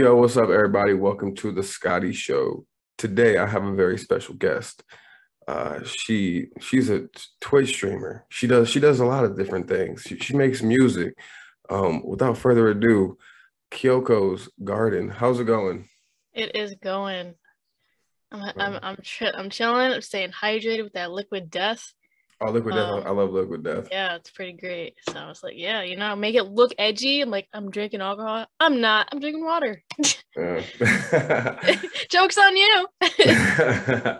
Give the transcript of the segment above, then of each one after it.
Yo, what's up, everybody? Welcome to the Scottie Show. Today, I have a very special guest. Uh, she she's a Twitch streamer. She does she does a lot of different things. She, she makes music. Um, without further ado, Kyoko's Garden. How's it going? It is going. I'm I'm I'm, chi- I'm chilling. I'm staying hydrated with that liquid death. Oh, Liquid Death. Um, I love Liquid Death. Yeah, it's pretty great. So I was like, yeah, you know, make it look edgy. I'm like, I'm drinking alcohol. I'm not. I'm drinking water. Jokes on you.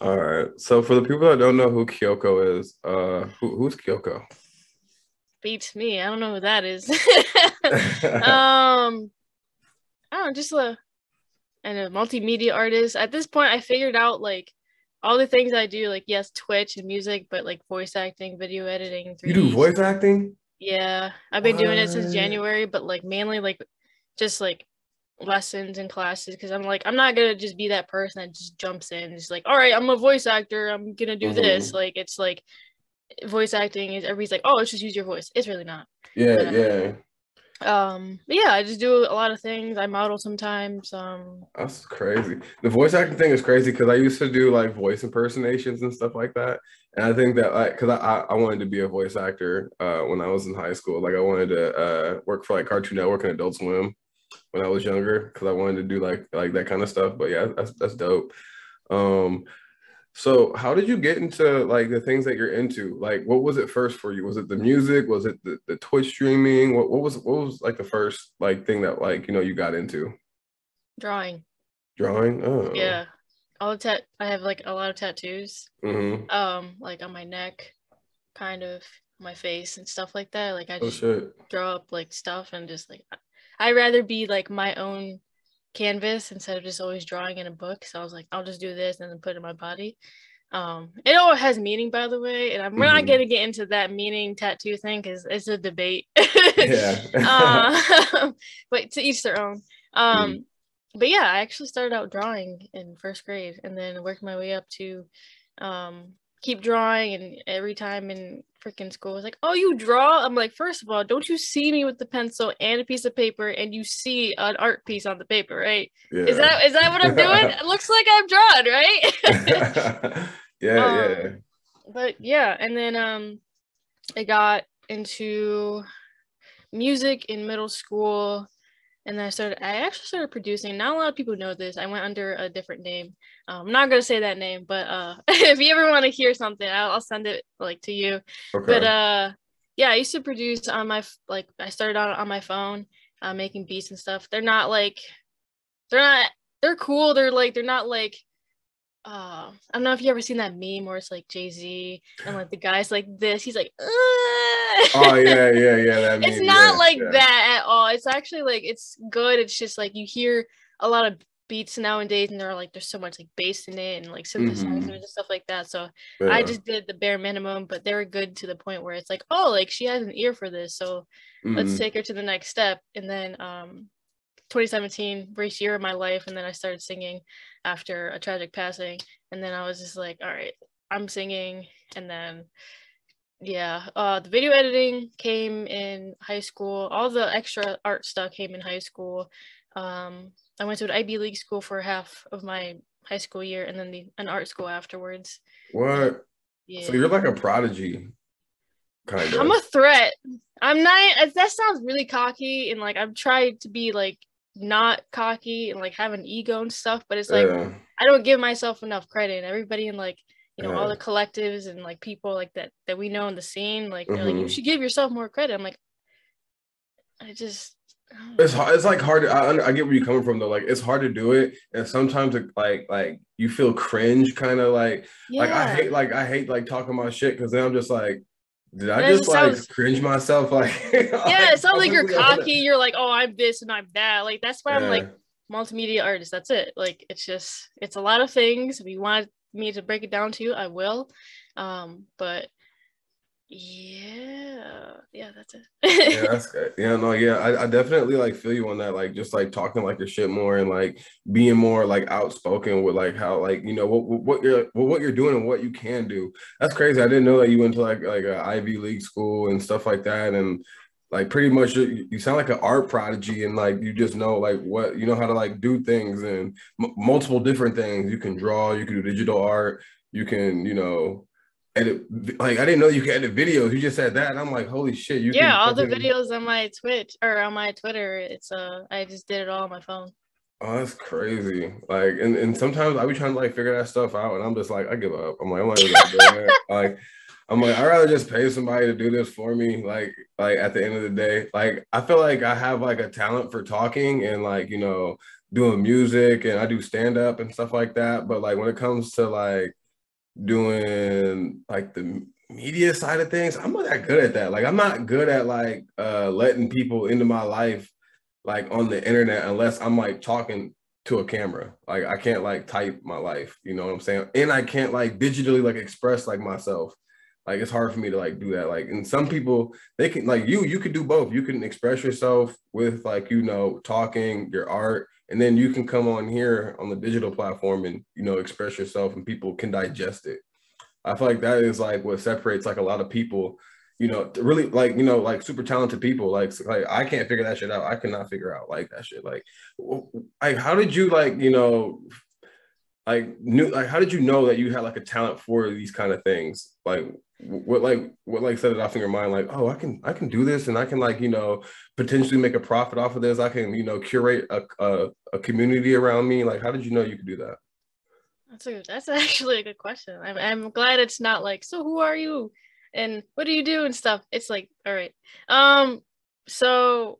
All right. So for the people that don't know who Kyoko is, uh, who, who's Kyoko? Beats me. I don't know who that is. um, I don't know, just a and a multimedia artist. At this point, I figured out like all the things I do. Like yes, Twitch and music, but like voice acting, video editing. you do voice acting? Yeah, I've been doing it since January, but like mainly like just like lessons and classes because I'm like I'm not gonna just be that person that just jumps in, just like all right, I'm a voice actor, I'm gonna do this. Mhm. Like it's like voice acting is everybody's like oh let's just use your voice. It's really not. Yeah, Yeah. yeah. Um, yeah, I just do a lot of things. I model sometimes. Um, That's crazy. The voice acting thing is crazy because I used to do like voice impersonations and stuff like that. And I think that like because I, I I wanted to be a voice actor uh when I was in high school. Like I wanted to uh work for like Cartoon Network and Adult Swim when I was younger because I wanted to do like like that kind of stuff. But yeah, that's that's dope. Um so how did you get into like the things that you're into? Like what was it first for you? Was it the music? Was it the, the Twitch streaming? What what was what was like the first like thing that like you know you got into? drawing. Drawing? Oh. Yeah, all the tat. I have like a lot of tattoos. Mm-hmm. Um, like on my neck, kind of my face and stuff like that. Like I Oh just shit. draw up like stuff and just like I'd rather be like my own canvas instead of just always drawing in a book. So I was like, I'll just do this and then put it in my body. Um, it all has meaning, by the way, and I'm, we're not Mhm. gonna get into that meaning tattoo thing because it's a debate. Yeah. uh, but to each their own. Um, Mm. but yeah, I actually started out drawing in first grade and then worked my way up to um keep drawing and every time in freaking school it's like oh you draw? I'm like first of all don't you see me with the pencil and a piece of paper and you see an art piece on the paper right? Yeah. is that is that what i'm doing? It looks like i'm drawing right? Yeah, Um, yeah. but yeah and then um i got into music in middle school and then i started i actually started producing not a lot of people know this i went under a different name. Um, i'm not going to say that name but uh if you ever want to hear something I'll, I'll send it like to you. Okay. but uh yeah i used to produce on my like i started on on my phone uh, making beats and stuff. They're not like they're not they're cool they're like they're not like uh, I don't know if you ever seen that meme where it's like Jay Z and like the guy's like this. He's like, oh yeah, yeah, yeah. That it's not yeah, like yeah. that at all. It's actually like it's good. It's just like you hear a lot of beats nowadays, and they're like there's so much like bass in it and like synthesizers Mhm. and stuff like that. So Yeah. I just did the bare minimum, but they were good to the point where it's like, oh, like she has an ear for this, so let's Mhm. take her to the next step. And then um 2017, great year of my life, and then I started singing after a tragic passing, and then I was just like, all right, I'm singing, and then yeah, uh, the video editing came in high school. All the extra art stuff came in high school. Um, I went to an Ivy League school for half of my high school year, and then the, an art school afterwards. What? Yeah. So you're like a prodigy, kind of. I'm a threat. I'm not. That sounds really cocky, and like I've tried to be like not cocky and like have an ego and stuff, but it's like yeah. I don't give myself enough credit. And everybody in like you know all the collectives and like people like that that we know in the scene, like they're like you Mhm. should give yourself more credit. I'm like, I just. I. It's hard. It's like hard. To, I I get where you're coming from though. Like it's hard to do it, and sometimes it, like like you feel cringe, kind of like like I hate like I hate like talking my shit because then I'm just like, did I just like sounds- cringe myself? Like yeah, it sounds like you're cocky. You're like, oh, I'm this and I'm that. Like that's why I'm like multimedia artist. That's it. Like it's just it's a lot of things. If you want me to break it down to you, I will. Um, but yeah, yeah, that's it. yeah, that's good. Yeah, no, yeah, I, I definitely like feel you on that. Like just like talking like your shit more and like being more like outspoken with like how like you know what what what you're what you're doing and what you can do. That's crazy. I didn't know that you went to like like a Ivy League school and stuff like that. And like pretty much you sound like an art prodigy and like you just know like what you know how to like do things and m- multiple different things you can draw you can do digital art you can you know edit like i didn't know you could edit videos you just said that and i'm like holy shit you yeah all the videos on my twitch or on my twitter it's uh i just did it all on my phone oh that's crazy like and, and sometimes i be trying to like figure that stuff out and i'm just like i give up i'm like i'm not even gonna do it. like I'm like, I'd rather just pay somebody to do this for me. Like, like at the end of the day, like I feel like I have like a talent for talking and like, you know, doing music and I do stand up and stuff like that. But like when it comes to like doing like the media side of things, I'm not that good at that. Like I'm not good at like uh letting people into my life like on the internet unless I'm like talking to a camera. Like I can't like type my life, you know what I'm saying? And I can't like digitally like express like myself. Like it's hard for me to like do that. Like, and some people they can like you, you can do both. You can express yourself with like, you know, talking your art, and then you can come on here on the digital platform and, you know, express yourself and people can digest it. I feel like that is like what separates like a lot of people, you know, really like, you know, like super talented people. Like, like I can't figure that shit out. I cannot figure out like that shit. Like, like how did you like, you know, like knew like how did you know that you had like a talent for these kind of things? Like what like what like set it off in your mind like oh i can i can do this and i can like you know potentially make a profit off of this. I can you know curate a, a, a community around me. Like how did you know you could do that? That's a that's actually a good question. I'm, I'm glad it's not like so who are you? And what do you do? and stuff. It's like all right. Um so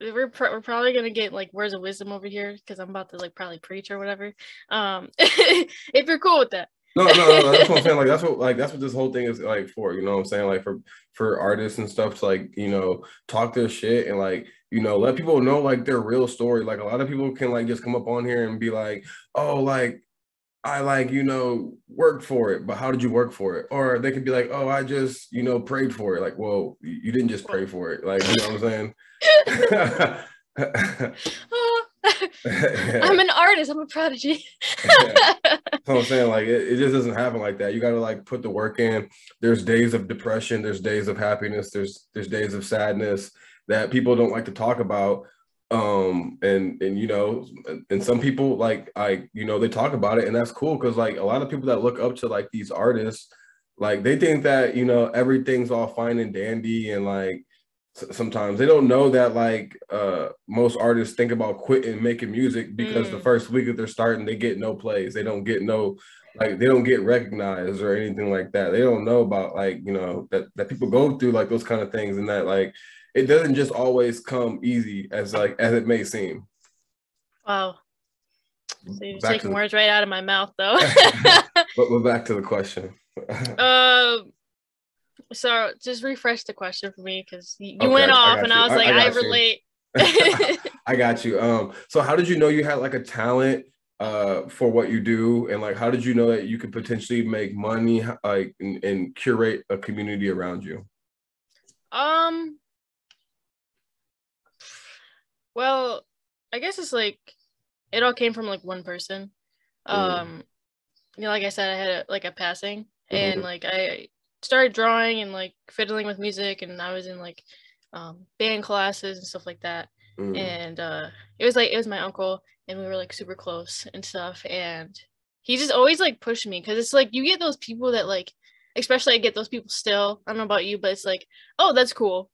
we're, pr- we're probably gonna get like words of wisdom over here because i'm about to like probably preach or whatever. Um if you're cool with that no, no, no, that's what I'm saying. Like that's what like that's what this whole thing is like for. You know what I'm saying? Like for for artists and stuff to like you know talk their shit and like you know let people know like their real story. Like a lot of people can like just come up on here and be like, oh, like I like you know worked for it, but how did you work for it? Or they could be like, oh, I just you know prayed for it. Like, well, you didn't just pray for it. Like you know what I'm saying? Oh, I'm an artist. I'm a prodigy. So I'm saying like it, it just doesn't happen like that. You got to like put the work in. There's days of depression. There's days of happiness. There's there's days of sadness that people don't like to talk about. Um and and you know and some people like I you know they talk about it and that's cool because like a lot of people that look up to like these artists like they think that you know everything's all fine and dandy and like sometimes. They don't know that like uh most artists think about quitting making music because mm. the first week that they're starting they get no plays. They don't get no like they don't get recognized or anything like that. They don't know about like you know that that people go through like those kind of things and that like it doesn't just always come easy as like as it may seem. Wow. So you're back taking words right out of my mouth though. But we're back to the question. Um so just refresh the question for me because you okay, went off and you. I was like, I, I, I relate. I got you. Um, so how did you know you had like a talent uh for what you do and like how did you know that you could potentially make money like and, and curate a community around you? Um well, I guess it's like it all came from like one person. Mm. Um, you know, like I said, I had a, like a passing, mm-hmm. and like I started drawing and like fiddling with music and I was in like um, band classes and stuff like that. Mm. And uh, it was like it was my uncle and we were like super close and stuff and he just always like pushed me because it's like you get those people that like especially I get those people still. I don't know about you, but it's like, oh, that's cool.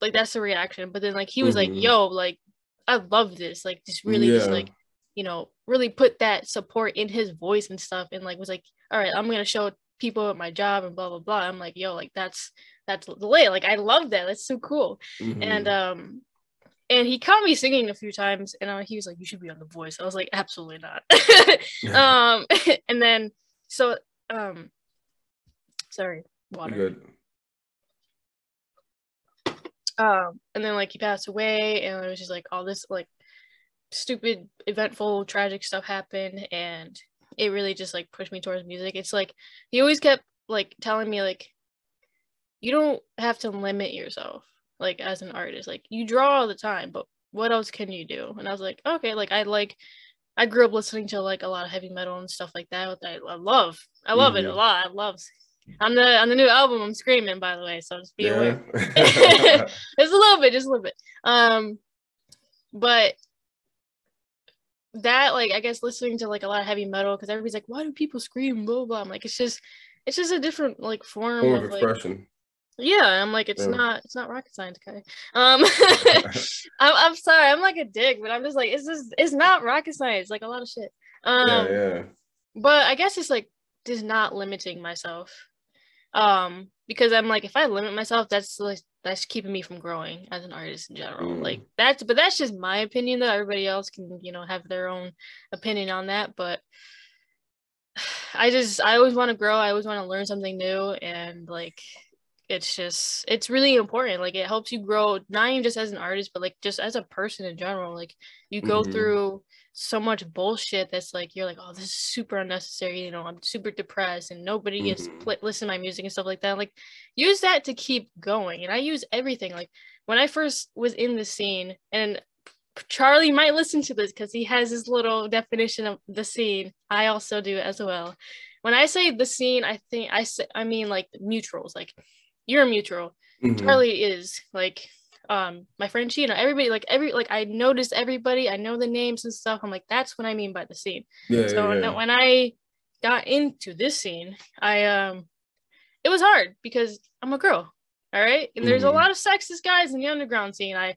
Like that's the reaction. But then like he was mm-hmm. like, yo, like I love this. Like just really yeah. just like, you know, really put that support in his voice and stuff and like was like, all right, I'm gonna show people at my job and blah blah blah. I'm like, yo, like that's that's the way. Like I love that. That's so cool. Mm-hmm. And um and he caught me singing a few times and uh, he was like you should be on the voice i was like absolutely not um and then so um sorry water Good. um and then like he passed away and it was just like all this like stupid eventful tragic stuff happened and it really just like pushed me towards music. It's like he always kept like telling me like you don't have to limit yourself like as an artist. Like you draw all the time, but what else can you do? And I was like, okay, like I like I grew up listening to like a lot of heavy metal and stuff like that. I, I love. I love mm-hmm. it a mm-hmm. lot. I love on the on the new album, I'm screaming. By the way, so just be yeah. aware. it's a little bit, just a little bit. Um, but that like I guess listening to like a lot of heavy metal because everybody's like, why do people scream? Blah blah. I'm like, it's just it's just a different like form, form of, of expression. Like, yeah, I'm like, it's yeah. not, it's not rocket science, okay. Um, I'm, I'm sorry, I'm like a dick, but I'm just like, it's just, it's not rocket science, like a lot of shit. Um, yeah, yeah. But I guess it's like just not limiting myself, um, because I'm like, if I limit myself, that's like that's keeping me from growing as an artist in general. Mm. Like that's, but that's just my opinion. Though everybody else can, you know, have their own opinion on that, but. I just I always want to grow. I always want to learn something new and like it's just it's really important like it helps you grow not even just as an artist but like just as a person in general like you go mm-hmm. through so much bullshit that's like you're like oh this is super unnecessary you know i'm super depressed and nobody mm-hmm. gets pl- listen to my music and stuff like that like use that to keep going and i use everything like when i first was in the scene and charlie might listen to this because he has his little definition of the scene i also do as well when i say the scene i think i say i mean like mutuals like you're a mutual. Mm-hmm. Charlie is like um my friend Sheena, everybody like every like I notice everybody, I know the names and stuff. I'm like, that's what I mean by the scene. Yeah, so yeah, yeah. when I got into this scene, I um it was hard because I'm a girl. All right. And there's mm-hmm. a lot of sexist guys in the underground scene. I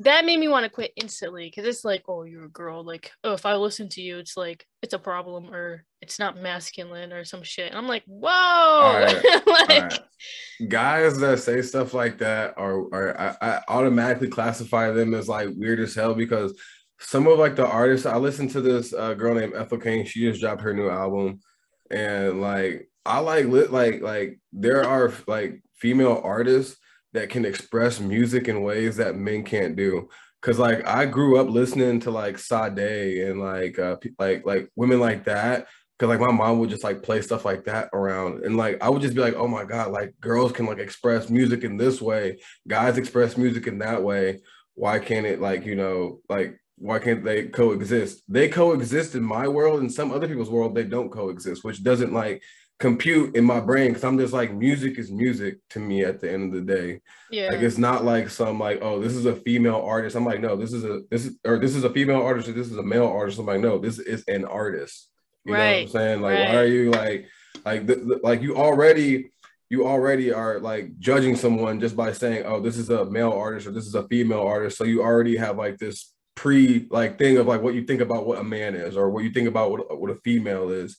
that made me want to quit instantly because it's like, oh, you're a girl. Like, oh, if I listen to you, it's like it's a problem or it's not masculine or some shit. And I'm like, whoa, right. like right. guys that say stuff like that are are I, I, automatically classify them as like weird as hell because some of like the artists I listened to this uh, girl named Ethel Cain. She just dropped her new album, and like I like lit like like there are like female artists that can express music in ways that men can't do. Cause like I grew up listening to like Sade and like uh like like women like that. Cause like my mom would just like play stuff like that around. And like I would just be like, oh my God, like girls can like express music in this way, guys express music in that way. Why can't it like, you know, like why can't they coexist? They coexist in my world, in some other people's world, they don't coexist, which doesn't like compute in my brain because I'm just like music is music to me at the end of the day. Yeah. Like it's not like some like, oh, this is a female artist. I'm like, no, this is a this is or this is a female artist or this is a male artist. I'm like, no, this is an artist. You right. know what I'm saying? Like, right. why are you like like the, the, like you already you already are like judging someone just by saying, oh, this is a male artist or this is a female artist. So you already have like this pre like thing of like what you think about what a man is or what you think about what, what a female is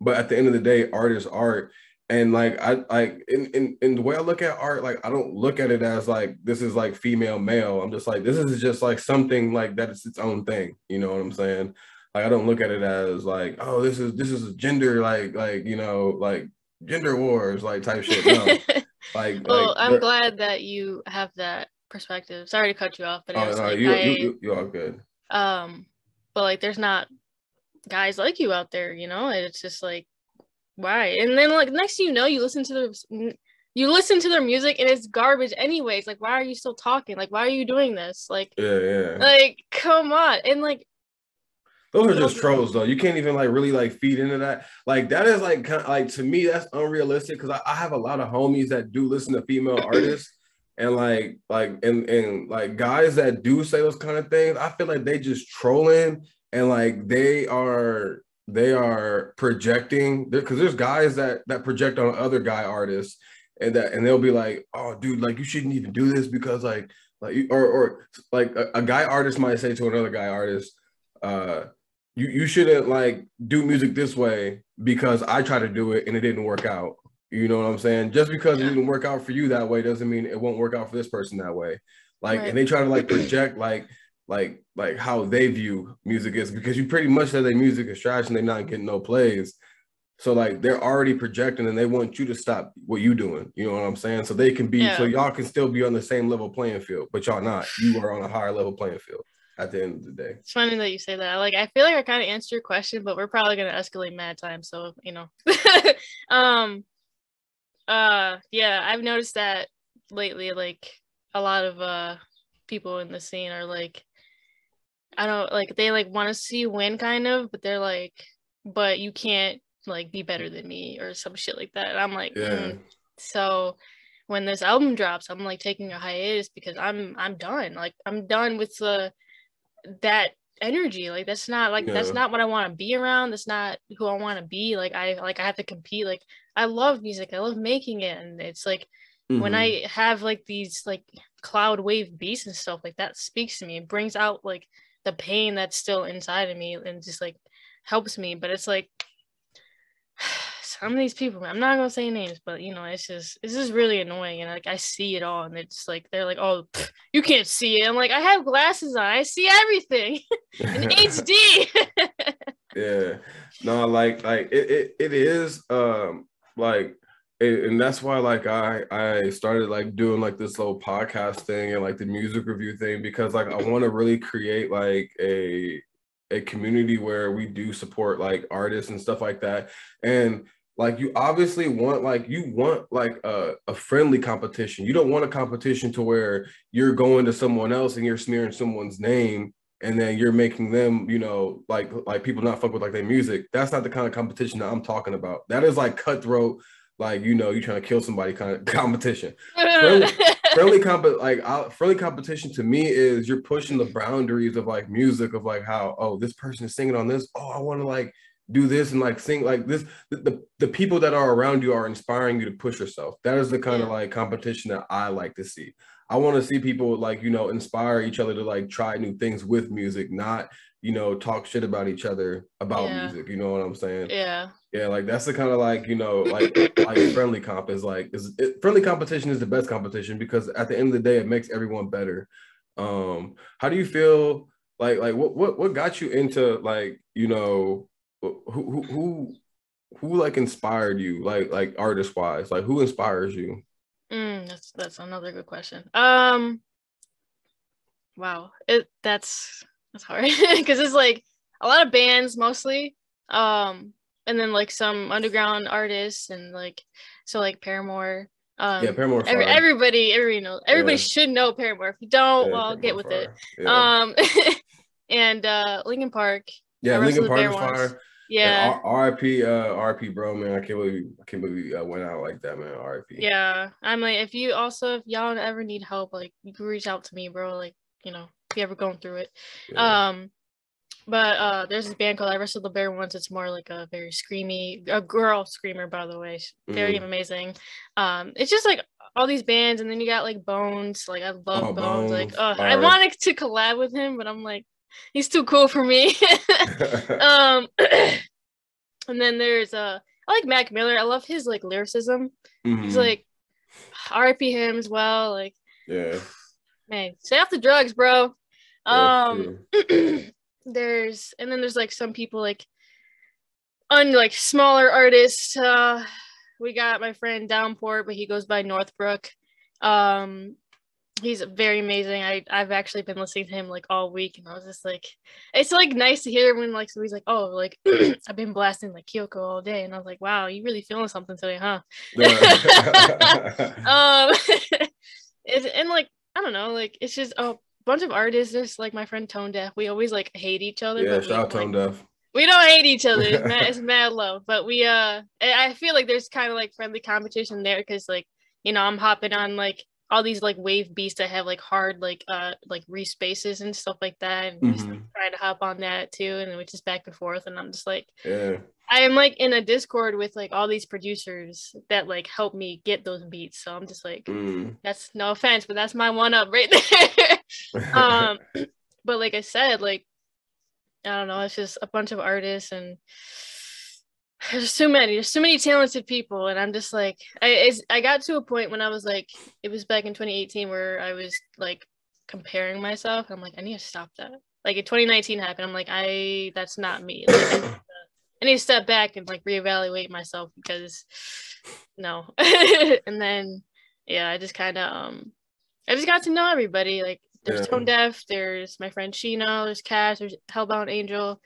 but at the end of the day, art is art. And like I like in, in in the way I look at art, like I don't look at it as like this is like female male. I'm just like this is just like something like that it's its own thing. You know what I'm saying? Like I don't look at it as like oh this is this is gender like like you know like gender wars like type shit. No. like well, like, I'm glad that you have that perspective. Sorry to cut you off, but oh, no, like, you, I, you, you, are good. Um, but like there's not guys like you out there, you know? And it's just like, why? And then like next you know, you listen to their you listen to their music and it's garbage anyways. Like, why are you still talking? Like, why are you doing this? Like, yeah, yeah. Like, come on. And like those are just trolls though. You can't even like really like feed into that. Like that is like kind of, like to me that's unrealistic because I, I have a lot of homies that do listen to female artists and like like and and like guys that do say those kind of things. I feel like they just trolling and like they are they are projecting because there's guys that that project on other guy artists and that and they'll be like oh dude like you shouldn't even do this because like like or or like a, a guy artist might say to another guy artist uh you you shouldn't like do music this way because I tried to do it and it didn't work out. You know what I'm saying? Just because yeah. it didn't work out for you that way doesn't mean it won't work out for this person that way. Like, right. and they try to like project like like like how they view music is because you pretty much said their music is trash and they're not getting no plays. So like they're already projecting and they want you to stop what you doing. You know what I'm saying? So they can be yeah. so y'all can still be on the same level playing field, but y'all not. You are on a higher level playing field at the end of the day. It's funny that you say that. Like I feel like I kind of answered your question, but we're probably gonna escalate mad time. So you know. um uh yeah, I've noticed that lately, like a lot of uh people in the scene are like I don't like they like want to see you win kind of, but they're like, but you can't like be better than me or some shit like that. And I'm like, Yeah. mm. so when this album drops, I'm like taking a hiatus because I'm I'm done. Like I'm done with the that energy. Like that's not like that's not what I want to be around. That's not who I want to be. Like I like I have to compete. Like I love music. I love making it, and it's like when Mhm. I have like these like cloud wave beats and stuff like that speaks to me. It brings out like the pain that's still inside of me and just like helps me. But it's like some of these people, I'm not gonna say names, but you know, it's just it's just really annoying. And like I see it all, and it's like they're like, oh, pff, you can't see it. I'm like, I have glasses on. I see everything in HD. yeah no like like it, it, it is um like and that's why like i i started like doing like this little podcast thing and like the music review thing because like i want to really create like a a community where we do support like artists and stuff like that and like you obviously want like you want like a, a friendly competition you don't want a competition to where you're going to someone else and you're smearing someone's name and then you're making them, you know, like like people not fuck with like their music. That's not the kind of competition that I'm talking about. That is like cutthroat, like you know, you're trying to kill somebody kind of competition. Friendly comp like I, friendly competition to me is you're pushing the boundaries of like music of like how oh this person is singing on this oh I want to like do this and like sing like this the, the the people that are around you are inspiring you to push yourself. That is the kind of like competition that I like to see. I want to see people like you know inspire each other to like try new things with music, not you know talk shit about each other about Yeah. music. You know what I'm saying? yeah. Yeah, like that's the kind of like you know like like friendly comp is like is it, friendly competition is the best competition because at the end of the day it makes everyone better. Um, how do you feel like like what what what got you into like you know who who who who like inspired you like like artist wise like who inspires you? Mm, that's that's another good question. Um, wow, it that's that's hard because it's like a lot of bands mostly, um, and then like some underground artists and like so like Paramore. Um, yeah, Paramore. every, everybody, everybody knows. Everybody Yeah. should know Paramore. If you don't, Yeah, well, get Paramore with it. Yeah, Um, and uh, Linkin Park. yeah Linkin Park band is ones. fire. Yeah, RIP, uh, RIP, bro, man. I can't believe I can't believe you uh, went out like that, man. RIP. yeah. I'm like, if you also if y'all ever need help, like you can reach out to me, bro. Like you know, you ever going through it. Yeah. Um, but uh, there's this band called I Wrestled the Bear Once. It's more like a very screamy, a girl screamer, by the way. Very Mm. amazing. Um, it's just like all these bands, and then you got like Bones. Like I love Oh, Bones. Like, oh, I wanted to collab with him, but I'm like, he's too cool for me. um, and then there's uh, I like Mac Miller. I love his like lyricism. He's Mhm. like, RIP him as well. Like, yeah. man, stay off the drugs, bro. Um. there's and then there's like some people like on like smaller artists uh we got my friend downport but he goes by northbrook. Um he's very amazing. I i've actually been listening to him like all week and i was just like it's like nice to hear when like somebody's like oh like i've been blasting like kyoko all day and i was like wow you really feeling something today huh? Um it's, and like i don't know like it's just a bunch of artists there's like my friend tone deaf we always like hate each other yeah, shout out Tone Deaf. we don't hate each other. It's mad, it's mad love, but we uh, I feel like there's kind of like friendly competition there because like you know I'm hopping on like all these like wave beats that have like hard like uh like respaces and stuff like that, and he's like, Mhm. trying to hop on that too, and then we just back and forth, and I'm just like Yeah. I am like in a Discord with like all these producers that like help me get those beats, so I'm just like Mm. that's no offense, but that's my one up right there. Um but like i said like i don't know it's just a bunch of artists and there's too many there's too many talented people. And i'm just like i i got to a point when i was like it was back in 2018 where i was like comparing myself. I'm like i need to stop that. Like in 2019 happened i'm like i that's not me. Like, I, need to, I need to step back and like reevaluate myself because no. And then yeah i just kind of um i just got to know everybody like there's Yeah. tone deaf there's my friend Sheena, there's cash there's hellbound angel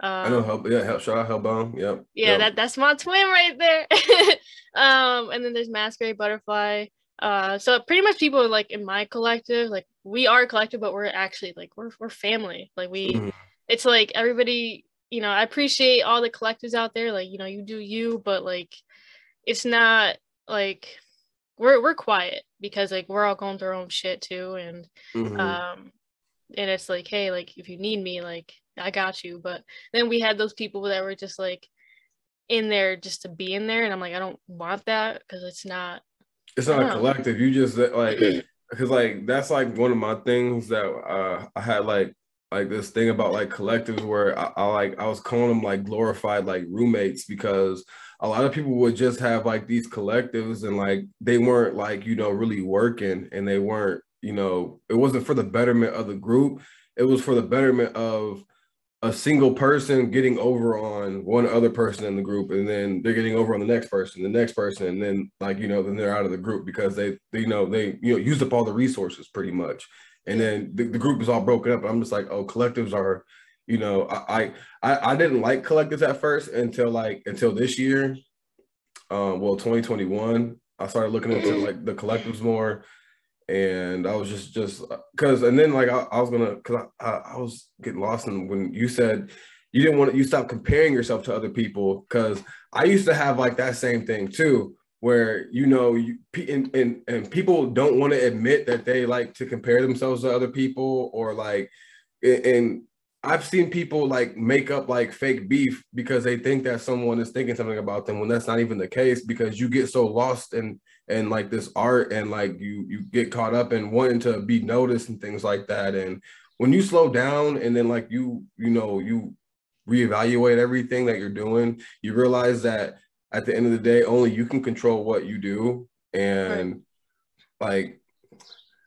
um, I know help yeah, help shout out Hellbound. Yep. yeah yep. that that's my twin right there um and then there's masquerade butterfly uh so pretty much people like in my collective like we are a collective but we're actually like we're, we're family like we Mhm. it's like everybody you know, I appreciate all the collectives out there. Like, you know, you do you, but like, it's not like we're we're quiet because like we're all going through our own shit too, and mm-hmm. um, and it's like, hey, like if you need me, like I got you. But then we had those people that were just like in there just to be in there, and I'm like, I don't want that because it's not. It's not a collective. You just like because like that's like one of my things that uh, I had like like this thing about like collectives where I, I, like I was calling them like glorified like roommates because a lot of people would just have like these collectives and like they weren't like you know really working and they weren't you know it wasn't for the betterment of the group. It was for the betterment of a single person getting over on one other person in the group and then they're getting over on the next person the next person and then like you know then they're out of the group because they, they you know they you know used up all the resources pretty much. And then the, the group is all broken up. I'm just like, oh, collectives are, you know, I, I I didn't like collectives at first until like until this year, um, well, 2021. I started looking into like the collectives more, and I was just just because, and then like I, I was gonna because I, I, I was getting lost in when you said you didn't want to you stop comparing yourself to other people because I used to have like that same thing too where you know you and, and and people don't want to admit that they like to compare themselves to other people or like and I've seen people like make up like fake beef because they think that someone is thinking something about them when that's not even the case because you get so lost in and like this art and like you you get caught up in wanting to be noticed and things like that and when you slow down and then like you you know you reevaluate everything that you're doing you realize that at the end of the day, only you can control what you do. And right. like,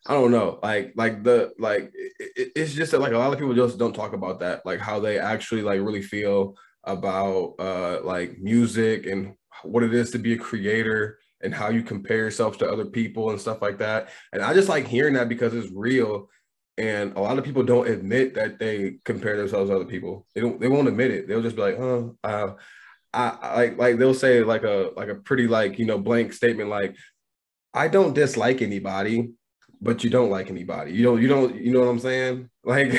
I don't know, like, like the, like, it, it's just that like a lot of people just don't talk about that, like how they actually like really feel about uh like music and what it is to be a creator and how you compare yourself to other people and stuff like that. And I just like hearing that because it's real. And a lot of people don't admit that they compare themselves to other people. They don't. They won't admit it. They'll just be like, "Huh, uh, I like like they'll say like a like a pretty like you know blank statement like I don't dislike anybody, but you don't like anybody. You don't you don't you know what I'm saying? Like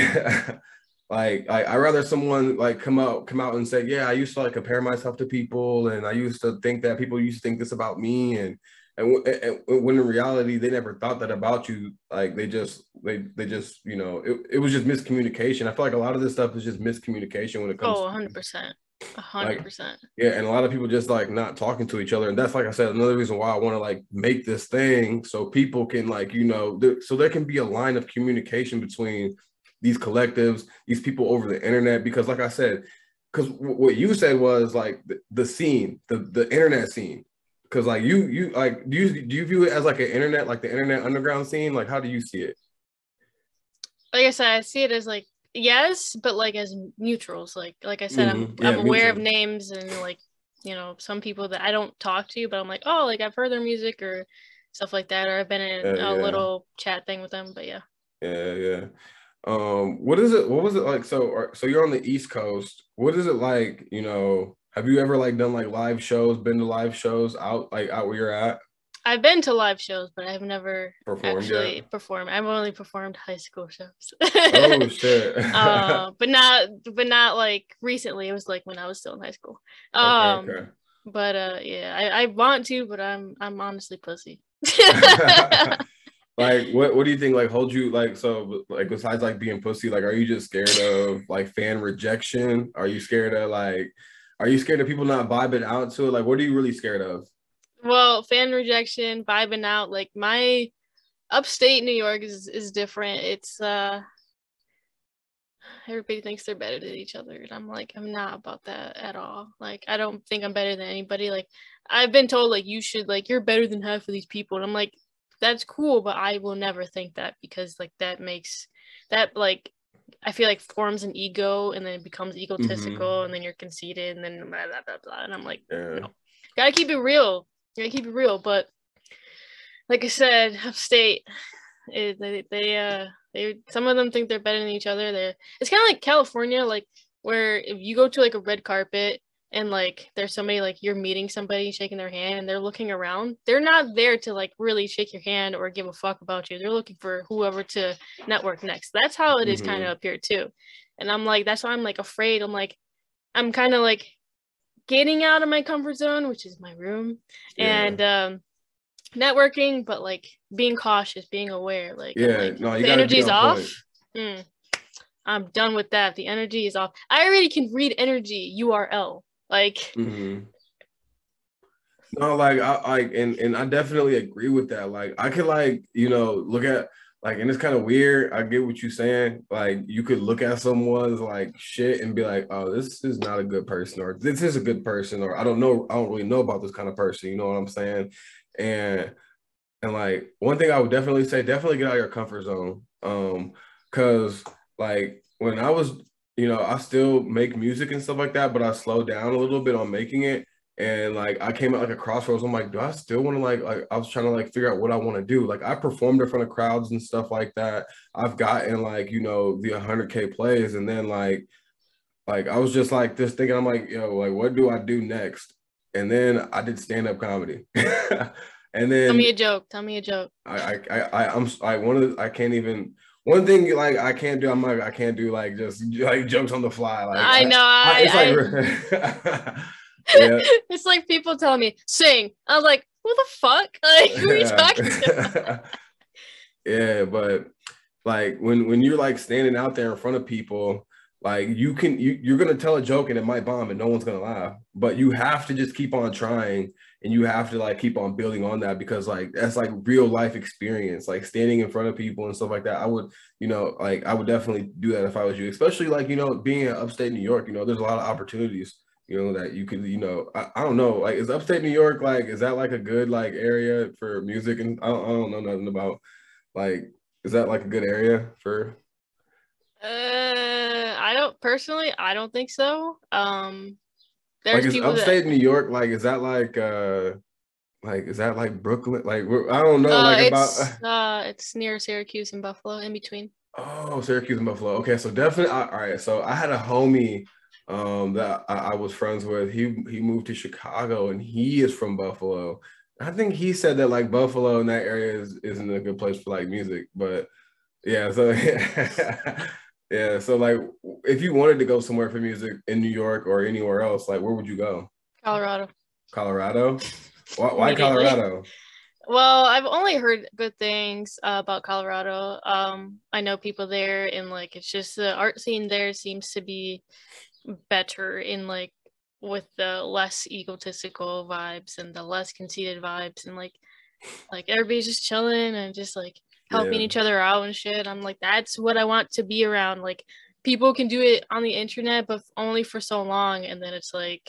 like I I rather someone like come out come out and say yeah I used to like compare myself to people and I used to think that people used to think this about me and and, and when in reality they never thought that about you like they just they they just you know it, it was just miscommunication i feel like a lot of this stuff is just miscommunication when it comes oh 100% hundred percent. Yeah, and a lot of people just like not talking to each other, and that's like I said, another reason why I want to like make this thing so people can like you know, th- so there can be a line of communication between these collectives, these people over the internet, because like I said, because w- what you said was like the, the scene, the the internet scene, because like you you like do you do you view it as like an internet like the internet underground scene? Like how do you see it? Like I said, I see it as like yes, but like as mutuals. Like like I said, mm-hmm. I'm yeah, I'm aware of names and like you know some people that I don't talk to, but I'm like oh like I've heard their music or stuff like that, or I've been in a yeah. little chat thing with them. But yeah. Yeah, yeah. Um, what is it? What was it like? So, so you're on the East Coast. What is it like? You know, have you ever like done like live shows? Been to live shows out like out where you're at? I've been to live shows, but I've never performed actually yet? performed. I've only performed high school shows. oh shit! uh, but not, but not like recently. It was like when I was still in high school. Um, okay, okay. But uh, yeah, I, I want to, but I'm I'm honestly pussy. like what what do you think like hold you like so like besides like being pussy like are you just scared of like fan rejection are you scared of like are you scared of people not vibing out to it like what are you really scared of well, fan rejection, vibing out. Like my upstate New York is is different. It's uh everybody thinks they're better than each other. And I'm like, I'm not about that at all. Like I don't think I'm better than anybody. Like I've been told like you should like you're better than half of these people. And I'm like, that's cool, but I will never think that because like that makes that like I feel like forms an ego and then it becomes egotistical mm-hmm. and then you're conceited and then blah blah blah blah. And I'm like, yeah. no. Gotta keep it real. I keep it real, but like I said, upstate, it, they they uh they some of them think they're better than each other. They it's kind of like California, like where if you go to like a red carpet and like there's somebody like you're meeting somebody shaking their hand and they're looking around they're not there to like really shake your hand or give a fuck about you they're looking for whoever to network next that's how it is mm-hmm. kind of up here too and i'm like that's why i'm like afraid i'm like I'm kind of like getting out of my comfort zone, which is my room, Yeah. and um, networking, but like being cautious, being aware. Like, Yeah, like, no, you the energy's off. Mm, I'm done with that. The energy is off. I already can read energy IRL. Like, Mhm. No, like I like and and I definitely agree with that. Like I could like, you know, look at like and it's kind of weird. I get what you're saying. Like you could look at someone's like shit and be like, oh, this is not a good person, or this is a good person, or I don't know, I don't really know about this kind of person. You know what I'm saying? And and like one thing I would definitely say, definitely get out of your comfort zone. Um, cause like when I was, you know, I still make music and stuff like that, but I slowed down a little bit on making it. And like I came at like a crossroads. I'm like, do I still want to like like I was trying to like figure out what I want to do. Like I performed in front of crowds and stuff like that. I've gotten like, you know, the 100k plays and then like like I was just like this thinking I'm like, yo, like what do I do next? And then I did stand up comedy. and then tell me a joke. Tell me a joke. I, I, I, I I'm I one of the, I can't even one thing like I can't do. I'm like I can't do like just like jokes on the fly. Like I know. I, it's I- like yeah, it's like people telling me sing. I was like, who the fuck? Like, who are you talking to? yeah, but like when when you're like standing out there in front of people, like you can you you're gonna tell a joke and it might bomb and no one's gonna laugh, but you have to just keep on trying and you have to like keep on building on that because like that's like real life experience, like standing in front of people and stuff like that. I would you know like I would definitely do that if I was you, especially like you know being in upstate New York. You know, there's a lot of opportunities you know that you could you know I, I don't know like is upstate new york like is that like a good like area for music and i don't, I don't know nothing about like is that like a good area for Uh, I don't personally. I don't think so. Um, there's like is people that. upstate new york like is that like uh like is that like brooklyn like we're- i don't know Uh, like it's about uh, it's near Syracuse and Buffalo, in between. oh syracuse and buffalo okay so definitely all right so i had a homie um that I, I was friends with. He he moved to chicago and he is from buffalo. I think he said that like buffalo in that area is, isn't a good place for like music but yeah so yeah so like if you wanted to go somewhere for music in new york or anywhere else like where would you go? Colorado. colorado? Why, why colorado? Well, I've only heard good things uh, about Colorado. Um, I know people there, and like it's just the art scene there seems to be better in like with the less egotistical vibes and the less conceited vibes, and like like everybody's just chilling and just like helping Yeah. each other out and shit. I'm like, that's what I want to be around. Like people can do it on the internet, but only for so long, and then it's like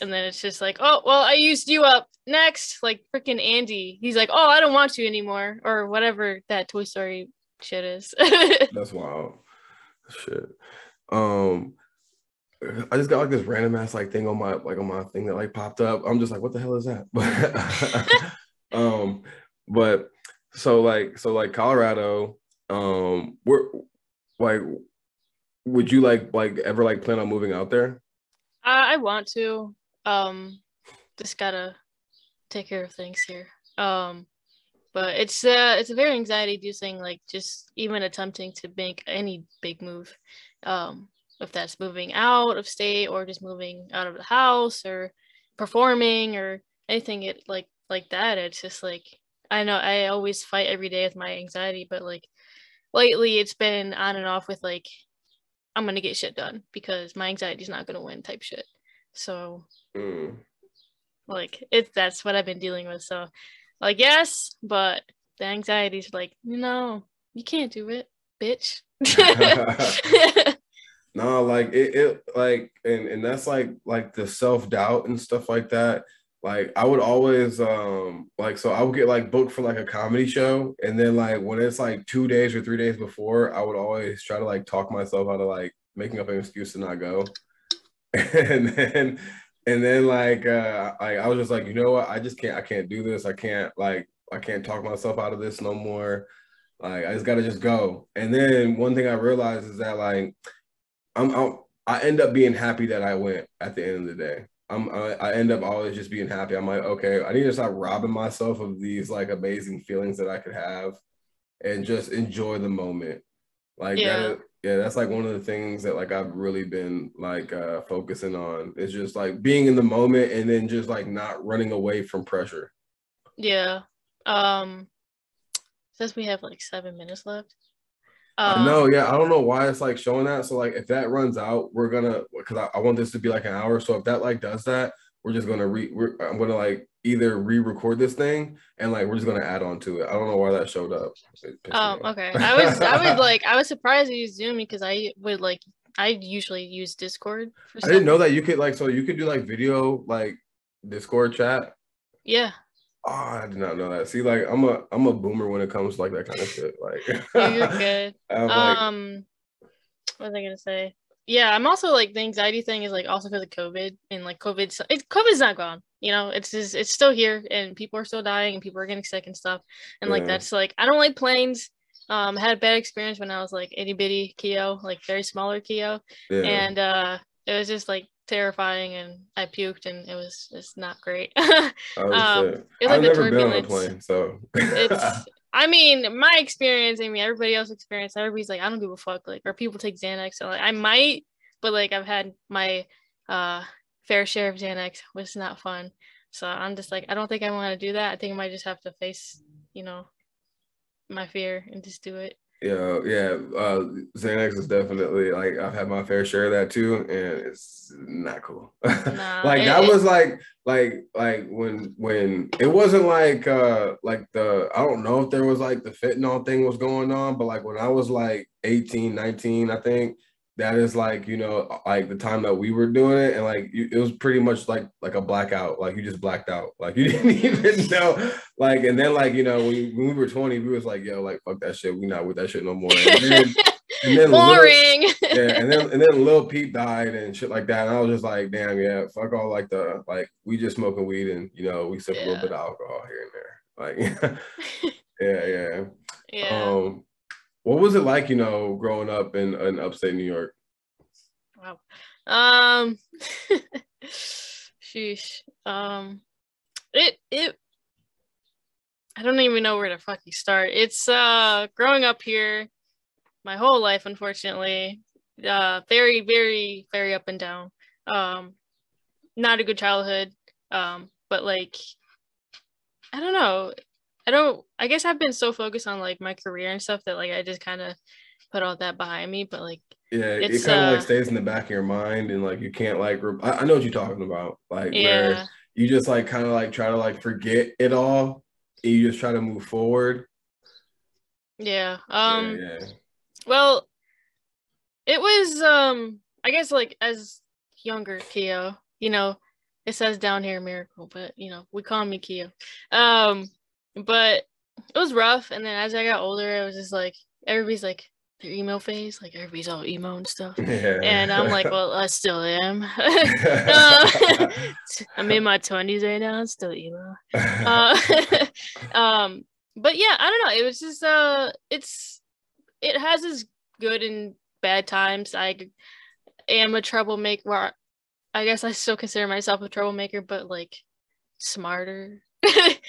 and then it's just like, oh, well, I used you up. Next, like freaking Andy. He's like, oh, I don't want you anymore, or whatever that Toy Story shit is. That's wild. Shit. Um, I just got like this random ass like thing on my like on my thing that like popped up. I'm just like, what the hell is that? But um, but so like so like Colorado, um, we're like, would you like like ever like plan on moving out there? I, I want to. Um, just gotta take care of things here. Um, but it's uh it's a very anxiety inducing. Like just even attempting to make any big move. Um, if that's moving out of state or just moving out of the house or performing or anything it like like that. It's just like I know I always fight every day with my anxiety, but like lately it's been on and off with like I'm gonna get shit done because my anxiety's not gonna win type shit. So Mm. like it that's what I've been dealing with. So like yes, but the anxiety's like, no, you can't do it, bitch. No, like it, it like and and that's like like the self-doubt and stuff like that. Like I would always um like so I would get like booked for like a comedy show and then like when it's like two days or three days before, I would always try to like talk myself out of like making up an excuse to not go. And then and then like uh I, I was just like, you know what, I just can't I can't do this. I can't like I can't talk myself out of this no more. Like I just gotta just go. And then one thing I realized is that like I'm, I'm I end up being happy that I went at the end of the day. I'm I, I end up always just being happy. I'm like, okay, I need to stop robbing myself of these like amazing feelings that I could have and just enjoy the moment. Like Yeah. that yeah, that's like one of the things that like I've really been like uh focusing on is just like being in the moment and then just like not running away from pressure. Yeah. Um says we have like seven minutes left. Um, no, yeah, I don't know why it's like showing that. So like if that runs out, we're gonna because I, I, want this to be like an hour. So if that like does that, we're just gonna re we're, I'm gonna like either re-record this thing and like we're just gonna add on to it. I don't know why that showed up. Um, okay. I was I was like I was surprised you used Zoom because I would like I usually use Discord. I didn't know that you could like so you could do like video like Discord chat. Yeah. Oh, I did not know that. See, like I'm a I'm a boomer when it comes to like that kind of shit. Like you're good. um, what was I gonna say? Yeah, I'm also like the anxiety thing is like also because of COVID and like COVID. It COVID's not gone. You know, it's just it's still here and people are still dying and people are getting sick and stuff. And yeah. like that's like I don't like planes. Um, had a bad experience when I was like itty bitty Keo, like very smaller Keo, yeah. and uh, it was just like terrifying and I puked and it was just not great. oh, um, I've never been on a plane, so it's I mean, my experience, I mean everybody else's experience, everybody's like, I don't give a fuck, like, or people take Xanax. So like I might, but like I've had my uh fair share of Xanax, which is not fun. So I'm just like, I don't think I want to do that. I think I might just have to face, you know, my fear and just do it. Yeah, yeah. Uh, Xanax is definitely like I've had my fair share of that too, and it's not cool. Nah, like it, that was like like like when when it wasn't like uh like the I don't know if there was like the fentanyl thing was going on, but like when I was like 18, 19, I think that is like you know like the time that we were doing it and like you, it was pretty much like like a blackout like you just blacked out like you didn't even know like and then like you know when, when we were 20 we was like yo like fuck that shit we not with that shit no more. And then, and then boring. Lil, yeah and then and then Lil Peep died and shit like that and I was just like damn yeah fuck all like the like we just smoking weed and you know we sip yeah. a little bit of alcohol here and there like yeah yeah. Yeah. Um what was it like, you know, growing up in, in upstate New York? Wow. Um sheesh. Um it it I don't even know where to fucking start. It's uh growing up here my whole life, unfortunately. Uh very, very, very up and down. Um not a good childhood. Um, but like I don't know. I don't I guess I've been so focused on like my career and stuff that like I just kind of put all that behind me, but like yeah, it kind of uh, like stays in the back of your mind and like you can't like re- I, I, know what you're talking about. Like yeah. where you just like kind of like try to like forget it all and you just try to move forward. Yeah. Um yeah, yeah. well it was um I guess like as younger Keo, you know, it says down here miracle, but you know, we call me Keo. Um but it was rough. And then as I got older, I was just like, everybody's like, their emo phase, like everybody's all emo and stuff. Yeah. And I'm like, well, I still am. uh, I'm in my 20s right now. I'm still emo. Uh, um, but yeah, I don't know. It was just, uh, it's, it has its good and bad times. I am a troublemaker. I guess I still consider myself a troublemaker, but like smarter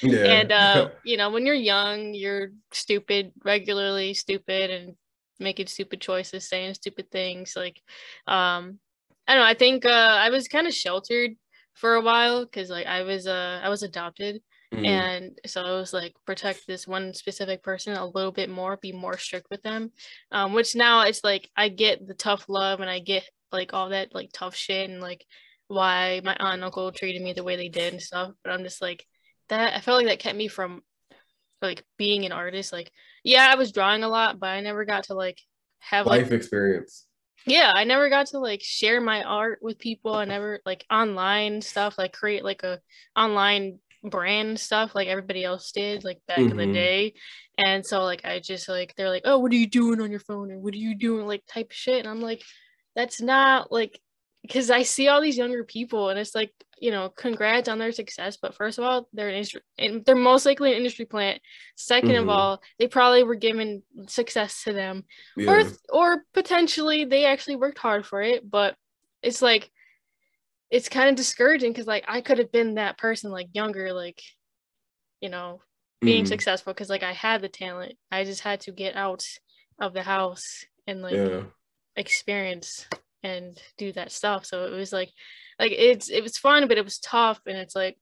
yeah. and uh, you know, when you're young, you're stupid, regularly stupid, and making stupid choices, saying stupid things. Like, um, I don't know. I think uh, I was kind of sheltered for a while because like I was uh I was adopted. Mm. And so I was like, protect this one specific person a little bit more, be more strict with them. Um, which now it's like I get the tough love and I get like all that like tough shit and like why my aunt and uncle treated me the way they did and stuff. But I'm just like, that I felt like that kept me from like being an artist. Like, yeah, I was drawing a lot, but I never got to like have life like, experience. Yeah, I never got to like share my art with people. I never like online stuff, like create like a online brand stuff like everybody else did like back mm-hmm. in the mm-hmm. day. And so like I just like they're like, oh, what are you doing on your phone? And what are you doing? Like type shit. And I'm like, that's not like because I see all these younger people and it's like, you know, congrats on their success. But first of all, they're an industry and they're most likely an industry plant. 2nd mm-hmm. of all, they probably were given success to them. Yeah. Or or potentially they actually worked hard for it. But it's like it's kind of discouraging because like I could have been that person like younger, like, you know, being mm-hmm. successful because like I had the talent. I just had to get out of the house and like yeah experience and do that stuff. So it was like like it's it was fun, but it was tough and it's like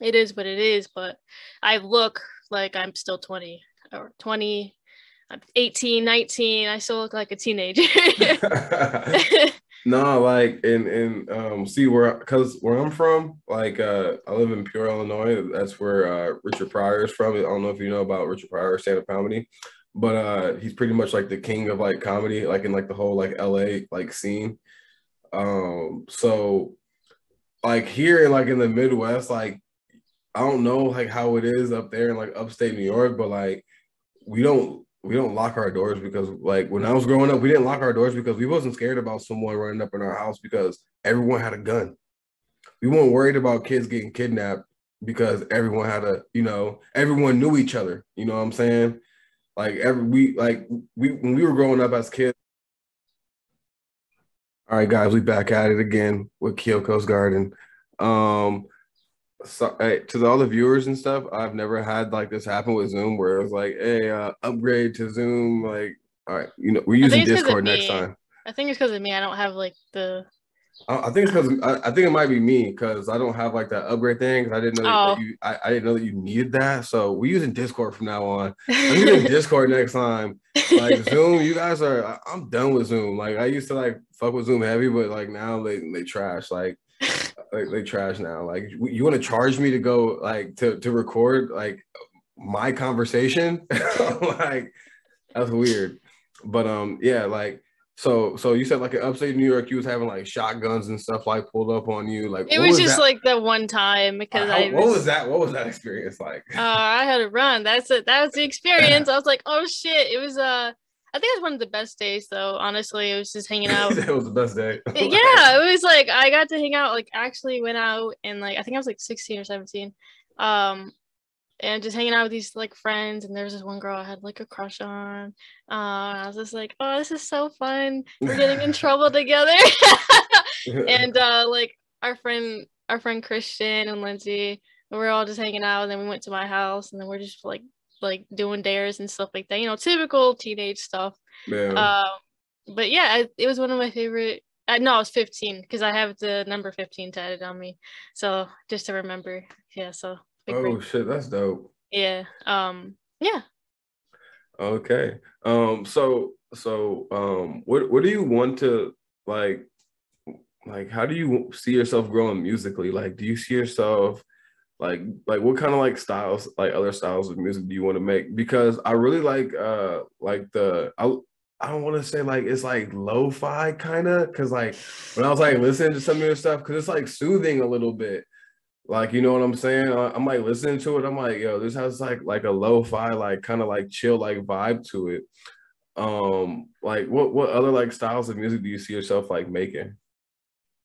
it is what it is. But I look like I'm still 20 or 20, I'm 18, 19. I still look like a teenager. no, like and and um see where because where I'm from, like uh I live in Peoria, Illinois. That's where uh Richard Pryor is from. I don't know if you know about Richard Pryor stand-up comedy, but uh he's pretty much like the king of like comedy, like in like the whole like LA like scene. Um so like here like in the Midwest, like I don't know like how it is up there in like upstate New York, but like we don't we don't lock our doors because like when I was growing up, we didn't lock our doors because we wasn't scared about someone running up in our house because everyone had a gun. We weren't worried about kids getting kidnapped because everyone had a, you know, everyone knew each other. You know what I'm saying? Like every we like we when we were growing up as kids. All right, guys, we back at it again with Kyoko's Garden. Um, so, hey, to all the viewers and stuff, I've never had like this happen with Zoom where it was like, hey, uh, upgrade to Zoom. Like, all right, you know, we're using Discord next time. I think it's because of me. I don't have like the. I, think it's because I, I, think it might be me because I don't have like that upgrade thing. I didn't know oh. that you. I, I, didn't know that you needed that. So we're using Discord from now on. I'm using Discord next time. Like Zoom, you guys are. I'm done with Zoom. Like I used to like fuck with Zoom heavy, but like now they they trash. Like like they trash now. Like you want to charge me to go like to to record like my conversation? like that's weird. But um yeah, like so so you said like in upstate New York, you was having like shotguns and stuff like pulled up on you. Like it was, was, just that? like the one time because uh, I was, what was that? What was that experience like? Uh, I had to run. That's it. That was the experience. I was like, oh shit! It was uh I think it was one of the best days though. Honestly, it was just hanging out. it was the best day. yeah, it was like I got to hang out. Like actually went out and like I think I was like 16 or 17. Um, and just hanging out with these like friends. And there was this one girl I had like a crush on. Uh, I was just like, oh, this is so fun. We're getting in trouble together. and uh, like our friend, our friend Christian and Lindsay, we are all just hanging out. And then we went to my house, and then we're just like like doing dares and stuff like that. You know, typical teenage stuff. Yeah. Um, but yeah, I, it was one of my favorite. Uh, no, I was 15 because I have the number 15 tatted on me. So just to remember. Yeah. So. Oh break. shit, that's dope. Yeah. Um. Yeah. Okay. Um. So so um. What what do you want to like? Like, how do you see yourself growing musically? Like, do you see yourself? like like what kind of like styles like other styles of music do you want to make because i really like uh like the i I don't want to say like it's like lo-fi kind of because like when I was like listening to some of your stuff because it's like soothing a little bit like you know what I'm saying? I, am like listening to it. I'm like yo this has like like a lo-fi like kind of like chill like vibe to it. Um like what what other like styles of music do you see yourself like making?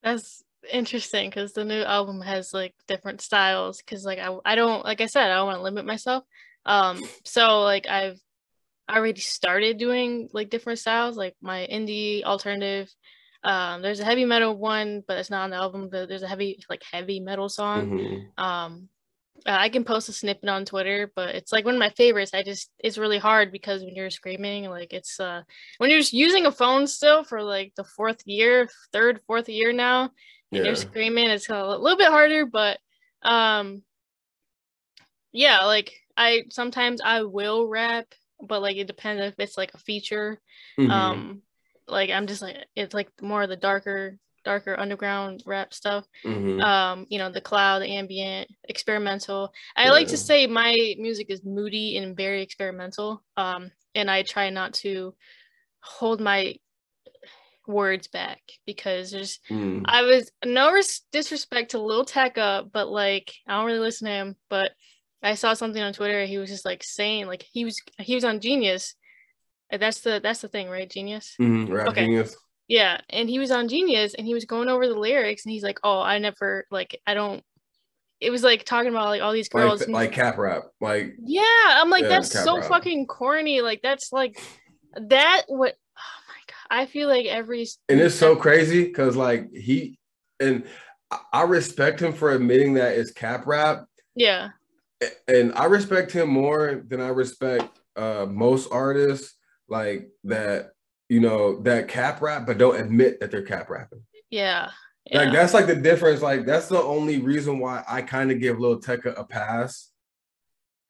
That's interesting because the new album has like different styles because like I, I don't like I said I don't want to limit myself. Um so like I've already started doing like different styles like my indie alternative um there's a heavy metal one but it's not on the album but there's a heavy like heavy metal song mm-hmm. um uh, I can post a snippet on Twitter, but it's like one of my favorites. I just it's really hard because when you're screaming, like it's uh when you're using a phone still for like the fourth year, third, fourth year now, yeah. you're screaming it's a little bit harder but um yeah like i sometimes i will rap but like it depends if it's like a feature mm-hmm. um like i'm just like it's like more of the darker darker underground rap stuff mm-hmm. um you know the cloud the ambient experimental i yeah. like to say my music is moody and very experimental um and i try not to hold my words back because there's mm. I was no res- disrespect to Lil Tecca, but like I don't really listen to him, but I saw something on Twitter. He was just like saying like he was he was on Genius. That's the that's the thing, right? Genius. Mm-hmm, okay. Genius. Yeah, and he was on Genius, and he was going over the lyrics, and he's like, "Oh, I never like I don't." It was like talking about like all these girls, like, like cap rap, like yeah. I'm like, yeah, that's so rap. fucking corny. Like that's like that. What Oh my god! I feel like every and it's so crazy because like he and I respect him for admitting that it's cap rap. Yeah. And I respect him more than I respect uh most artists like that you know, that cap rap, but don't admit that they're cap rapping. Yeah. yeah. Like that's like the difference. Like that's the only reason why I kind of give Lil Tecca a pass.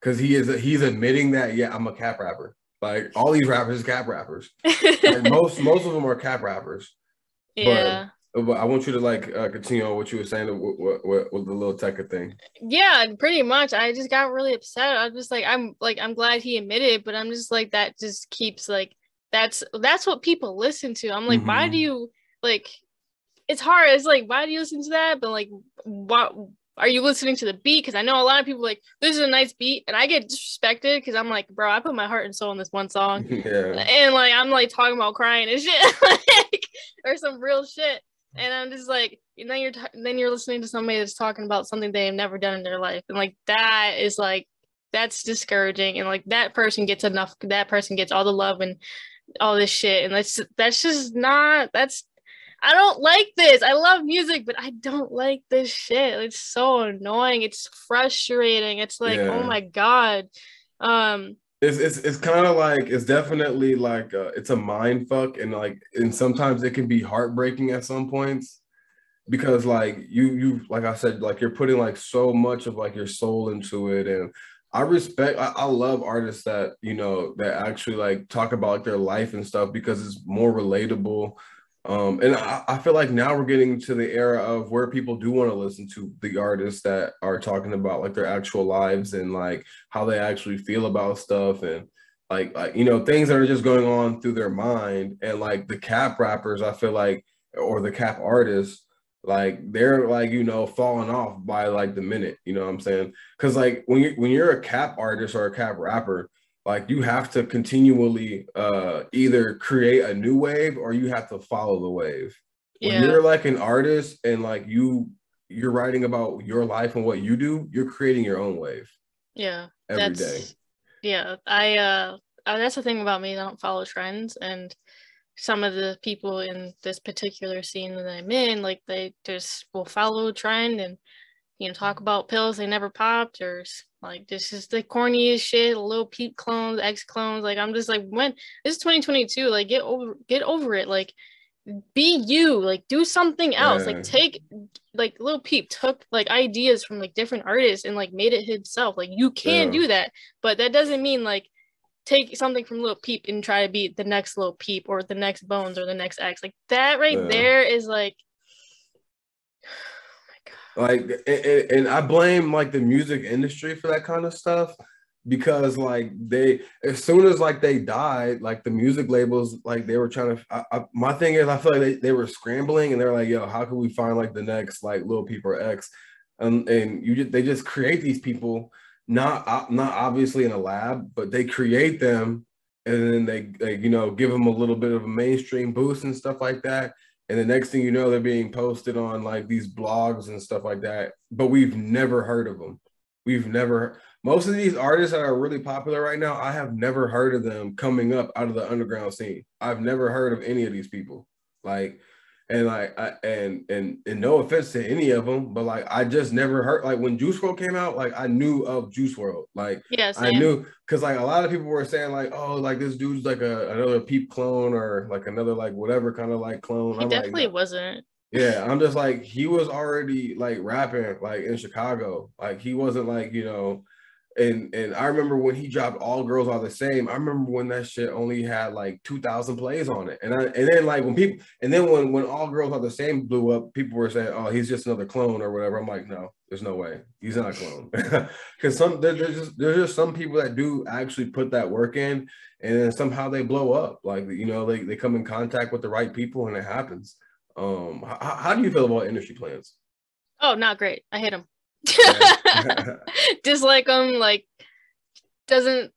Cause he is he's admitting that, yeah, I'm a cap rapper. Like all these rappers cap rappers. like most most of them are cap rappers. Yeah. But, but I want you to like uh, continue on what you were saying with, with, with the Lil Tecca thing. Yeah, pretty much. I just got really upset. I was just like, I'm like, I'm glad he admitted, but I'm just like, that just keeps like, that's that's what people listen to. I'm like, mm-hmm. why do you like? It's hard. It's like, why do you listen to that? But like, what are you listening to the beat? Because I know a lot of people like this is a nice beat, and I get disrespected because I'm like, bro, I put my heart and soul in this one song, yeah. and like I'm like talking about crying and shit, like, or some real shit, and I'm just like, and then you're t- then you're listening to somebody that's talking about something they have never done in their life, and like that is like that's discouraging, and like that person gets enough, that person gets all the love and all this shit, and that's that's just not that's I don't like this. I love music, but I don't like this shit. It's so annoying. It's frustrating. It's like, oh yeah. oh my god. Um it's it's, it's kind of like it's definitely like uh, it's a mind fuck and like and sometimes it can be heartbreaking at some points because like you you like I said like you're putting like so much of like your soul into it and I respect I, I love artists that you know that actually like talk about like their life and stuff because it's more relatable um, and I, I, feel like now we're getting to the era of where people do want to listen to the artists that are talking about like their actual lives and like how they actually feel about stuff and like like you know things that are just going on through their mind. And like the cap rappers I feel like or the cap artists like they're like you know falling off by like the minute you know what I'm saying? Because like when you when you're a cap artist or a cap rapper like you have to continually uh either create a new wave or you have to follow the wave when you're like an artist and like you you're writing about your life and what you do you're creating your own wave yeah every day. yeah i uh, uh that's the thing about me i don't follow trends and some of the people in this particular scene that i'm in like they just will follow trend and you know talk about pills they never popped or like this is the corniest shit, Lil Peep clones, X clones. Like I'm just like when this is 2022. Like get over get over it. Like be you. Like do something else. Yeah. Like take like Lil Peep took like ideas from like different artists and like made it himself. Like you can yeah. do that, but that doesn't mean like take something from Lil Peep and try to be the next Lil Peep or the next Bones or the next X. Like that right yeah. there is like like and, i blame like the music industry for that kind of stuff because like they as soon as like they died like the music labels like they were trying to I, I, my thing is i feel like they, they were scrambling and they're like yo how can we find like the next like little people x? And and you just they just create these people not uh, not obviously in a lab but they create them and then they, they you know give them a little bit of a mainstream boost and stuff like that and the next thing you know they're being posted on like these blogs and stuff like that. But we've never heard of them we've never most of these artists that are really popular right now i have never heard of them coming up out of the underground scene. I've never heard of any of these people. Like and like I, and and and no offense to any of them, but like I just never heard like when Juice WRLD came out, like I knew of Juice WRLD, like yes, I knew because like a lot of people were saying like oh like this dude's like a another Peep clone or like another like whatever kind of like clone. He I'm definitely like, wasn't. Yeah, I'm just like he was already like rapping like in Chicago, like he wasn't like you know and and I remember when he dropped All Girls Are the Same. I remember when that shit only had like two thousand plays on it, and I and then like when people and then when when All Girls Are the Same blew up, people were saying, "Oh, he's just another clone or whatever." I'm like, no, there's no way he's not a clone because some there, there's just there's just some people that do actually put that work in, and then somehow they blow up. Like you know, they they come in contact with the right people, and it happens. Um, how, how do you feel about industry plants? Oh, not great. I hate them. dislike them like doesn't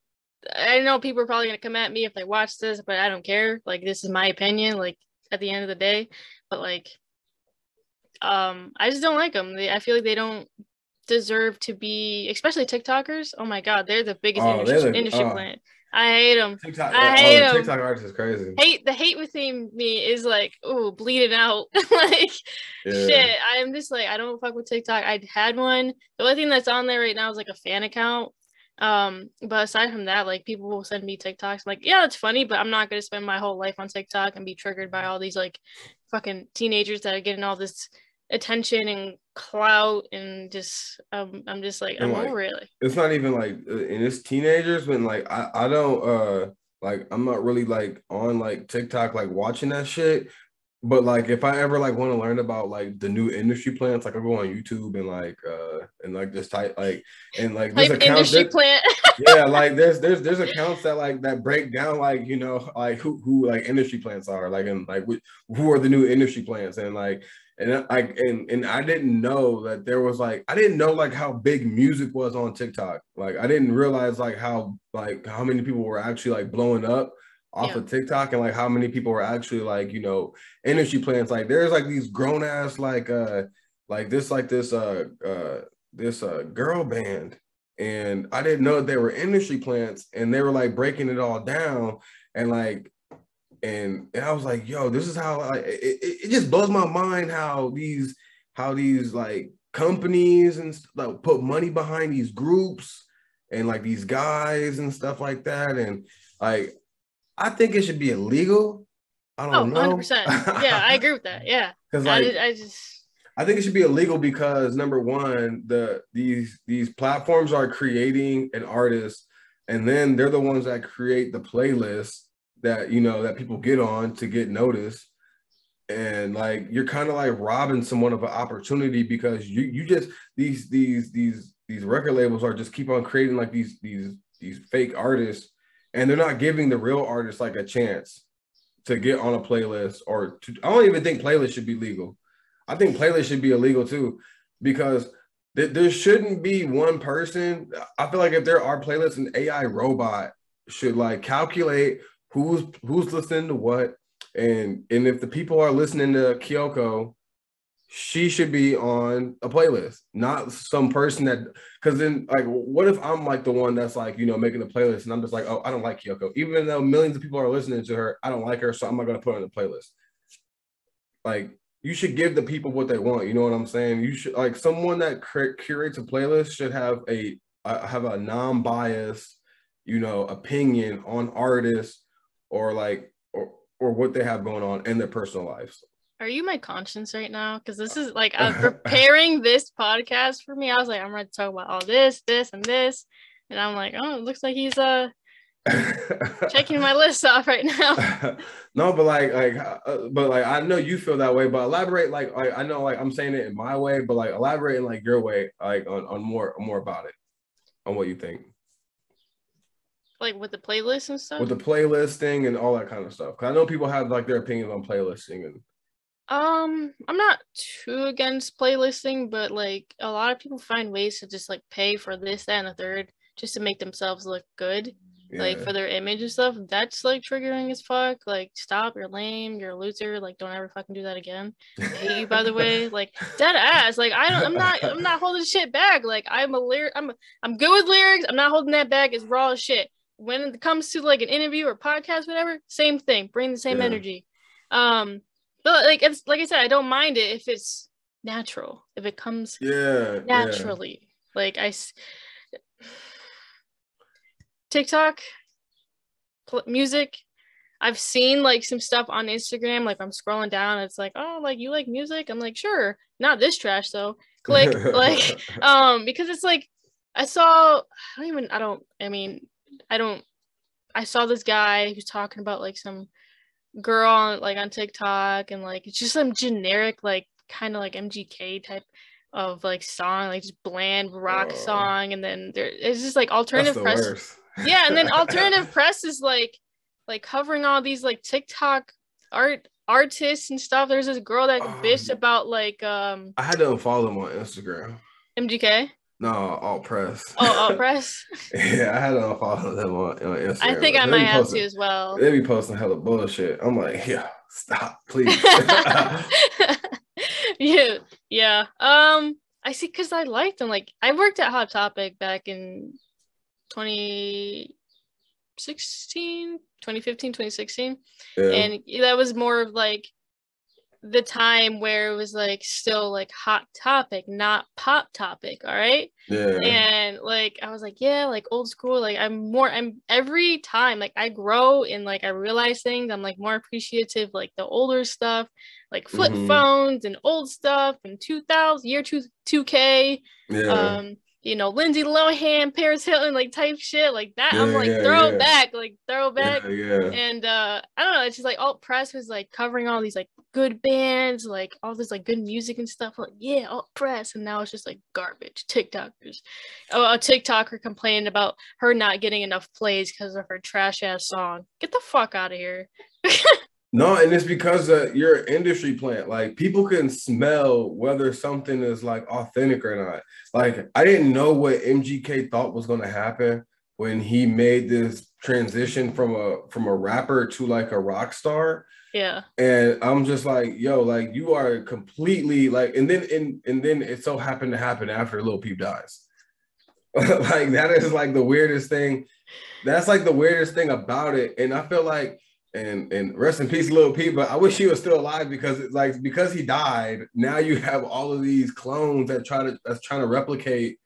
i know people are probably going to come at me if they watch this but i don't care. Like this is my opinion like at the end of the day. But like um i just don't like them they, i feel like they don't deserve to be especially tiktokers. Oh my god they're the biggest oh, industry, the, industry uh, plant I hate them. TikTok, I hate them. TikTok artist is crazy. Hate the hate within me is like, oh, bleeding out. like, yeah. shit. I'm just like, I don't fuck with TikTok. I had one. The only thing that's on there right now is like a fan account, Um, but aside from that, like people will send me TikToks. like, yeah, it's funny, but I'm not gonna spend my whole life on TikTok and be triggered by all these like fucking teenagers that are getting all this attention and clout and just um, I'm just like I'm like, over it. Like, it's not even like uh, and it's teenagers when like I I don't uh like I'm not really like on like TikTok like watching that shit. But like if I ever like want to learn about like the new industry plants, like I go on YouTube and like uh and like just type like and like there's like industry that, plant. yeah, like there's there's there's accounts that like that break down like you know like who who like industry plants are like and like who are the new industry plants and like and I and and I didn't know that there was like I didn't know like how big music was on TikTok. Like I didn't realize like how like how many people were actually like blowing up off yeah. of TikTok and like how many people were actually like you know industry plants. Like there's like these grown ass like uh like this like this uh uh this uh girl band and I didn't know they were industry plants and they were like breaking it all down and like and, and I was like, yo, this is how I, it, it just blows my mind how these how these like companies and like put money behind these groups and like these guys and stuff like that and like I think it should be illegal. I don't oh, know. 100%. Yeah, I agree with that. Yeah. Cuz like I, I just I think it should be illegal because number one, the these these platforms are creating an artist, and then they're the ones that create the playlist that you know that people get on to get noticed and like you're kind of like robbing someone of an opportunity because you you just these these these these record labels are just keep on creating like these these these fake artists and they're not giving the real artists like a chance to get on a playlist or to, I don't even think playlists should be legal. I think playlists should be illegal too because th- there shouldn't be one person. I feel like if there are playlists, an AI robot should like calculate who's who's listening to what, and and if the people are listening to Kyoko, she should be on a playlist, not some person that. Because then, like, what if I'm like the one that's like you know making the playlist, and I'm just like, oh, I don't like Kyoko, even though millions of people are listening to her, I don't like her, so I'm not gonna put her on the playlist. Like, you should give the people what they want. You know what I'm saying? You should like someone that cur- curates a playlist should have a uh, have a non-biased, you know, opinion on artists or like or or what they have going on in their personal lives. Are you my conscience right now? Because this is like I'm preparing this podcast for me. I was like, I'm ready to talk about all this, this, and this, and I'm like, oh, it looks like he's uh checking my list off right now. no, but like, like, uh, but like, I know you feel that way. But elaborate, like, like, I know, like, I'm saying it in my way, but like, elaborate in like your way, like, on, on more, more about it, on what you think like with the playlist and stuff? With the playlisting and all that kind of stuff. Cause i know people have like their opinions on playlisting and um i'm not too against playlisting but like a lot of people find ways to just like pay for this that and the third just to make themselves look good yeah. like for their image and stuff. That's like triggering as fuck. Like stop you're lame you're a loser like don't ever fucking do that again. I hate you by the way. Like dead ass. Like i don't i'm not i'm not holding shit back. Like i'm a lyric i'm a, i'm good with lyrics. I'm not holding that back. It's raw as shit when it comes to like an interview or podcast, whatever, same thing. Bring the same yeah. energy. Um, but like it's like I said, I don't mind it if it's natural. If it comes yeah naturally. Yeah. Like I TikTok pl- music. I've seen like some stuff on Instagram. Like I'm scrolling down, it's like, oh, like you like music? I'm like, sure. Not this trash though. Click like um because it's like I saw I don't even I don't I mean I don't I saw this guy who's talking about like some girl on like on TikTok and like it's just some generic like kind of like MGK type of like song, like just bland rock oh. song, and then there it's just like alternative press. Yeah, and then alternative press is like like covering all these like TikTok art artists and stuff. There's this girl that um, bitched about like um I had to unfollow them on Instagram. MGK. No, alt press. Oh, alt press. yeah, I had to follow them on, on Instagram. I think I might have posting, to as well. They be posting hella bullshit. I'm like, yeah, stop, please. yeah, yeah. Um, I see, cause I liked them. Like, I worked at Hot Topic back in 2016, 2015, 2016, yeah. and that was more of like the time where it was like still like hot topic, not pop topic. All right. Yeah. And like I was like, yeah, like old school. Like I'm more I'm every time like I grow and like I realize things, I'm like more appreciative, like the older stuff, like flip Mhm. phones and old stuff and 2000 year two 2K. yeah. Um, you know, Lindsay Lohan, Paris Hilton, like type shit like that. I'm like yeah, throw yeah. back, like throw back. yeah, yeah. And uh I don't know, it's just like alt press was like covering all these like good bands, like all this like good music and stuff. Like, yeah, alt press. And now it's just like garbage. TikTokers. Oh, a TikToker complaining about her not getting enough plays because of her trash ass song. Get the fuck out of here. No, and it's because uh, you're an industry plant. Like people can smell whether something is like authentic or not. Like I didn't know what MGK thought was going to happen when he made this transition from a from a rapper to like a rock star. Yeah. And I'm just like, yo, like you are completely like, and then and and then it so happened to happen after Lil Peep dies. like that is like the weirdest thing. That's like the weirdest thing about it. And I feel like, and and rest in peace, Lil Peep, but I wish he was still alive because it's like because he died, now you have all of these clones that try to that's trying to replicate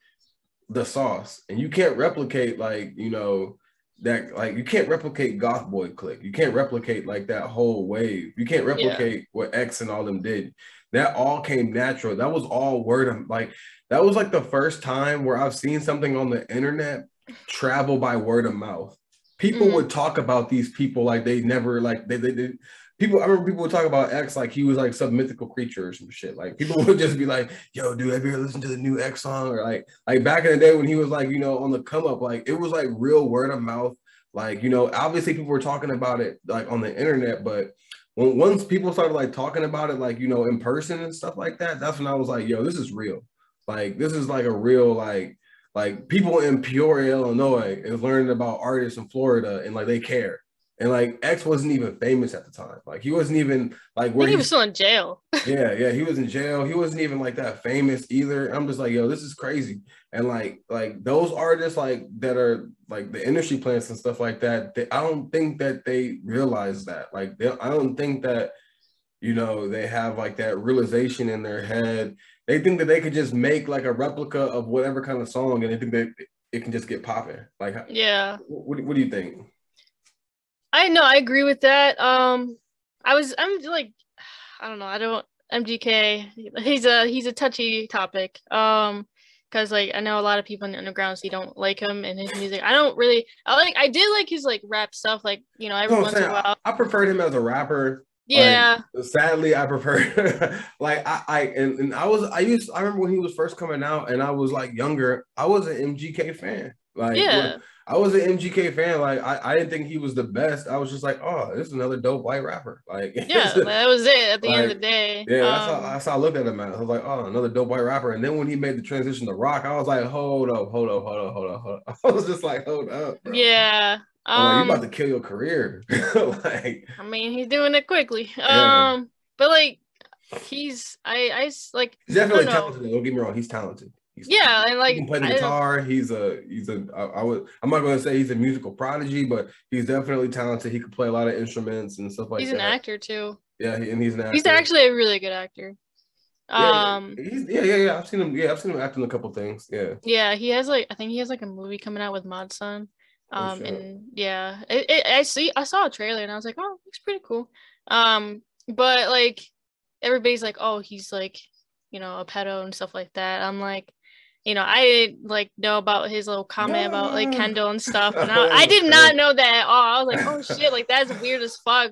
the sauce. And you can't replicate like, you know, that like you can't replicate GothBoiClique. You can't replicate like that whole wave. You can't replicate what x and all them did. That all came natural. That was all word of like that was like the first time where i've seen something on the internet travel by word of mouth people Mhm. would talk about these people like they never like they, they did people i remember people would talk about x like he was like some mythical creature or some shit. Like people would just be like yo dude have you ever listened to the new x song? Or like like back in the day when he was like you know on the come up like it was like real word of mouth. Like you know obviously people were talking about it like on the internet but when once people started like talking about it like you know in person and stuff like that that's when i was like yo this is real. Like this is like a real like like people in peoria illinois is learning about artists in florida and like they care and like x wasn't even famous at the time like he wasn't even like where he he was still in jail. yeah, yeah, he was in jail. He wasn't even like that famous either. I'm just like, yo, this is crazy. And like, like those artists like that are like the industry plants and stuff like that. They, I don't think that they realize that. Like, they, I don't think that you know they have like that realization in their head. They think that they could just make like a replica of whatever kind of song, and they think that it can just get popping. Like, Yeah. what, what do you think? I know, I agree with that. Um, I was, I'm like, I don't know, I don't MGK. He's a he's a touchy topic. Um, because like I know a lot of people in the underground, so you don't like him and his music. I don't really. I like. I did like his like rap stuff. Like you know, every once in a while. I, I preferred him as a rapper. Yeah. sadly i prefer like i i and, and i was i used i remember when he was first coming out and i was like younger i was an mgk fan like yeah. I was an mgk fan like I, I didn't think he was the best i was just like oh this is another dope white rapper like Yeah. that was it at the end of the day. yeah that's, Um, how, that's how i looked at him i was like oh another dope white rapper and then when he made the transition to rock i was like hold up hold up hold up hold up hold up i was just like hold up bro. yeah. I'm like, you Um, about to kill your career like I mean, he's doing it quickly. Yeah. Um, but like, he's I I like he's definitely know. talented don't get me wrong he's talented He's yeah, and like he can play the guitar. He's a he's a I, I would I'm not going to say he's a musical prodigy, but he's definitely talented. He could play a lot of instruments and stuff like he's that. He's an actor too. Yeah, he- and he's an actor. He's actually a really good actor. Yeah, Um, he's, yeah, yeah, yeah. I've seen him. Yeah, I've seen him acting a couple things. Yeah, yeah, he has like I think he has like a movie coming out with Mod Sun. Oh, Um, shit. and yeah, it, it, I see I saw a trailer and I was like, oh, looks pretty cool. Um, but like everybody's like, oh, he's like, you know, a pedo and stuff like that. I'm like, you know, I didn't like know about his little comment about like Kendall and stuff, and I, I did not know that at all. I was like, oh shit, like that's weird as fuck.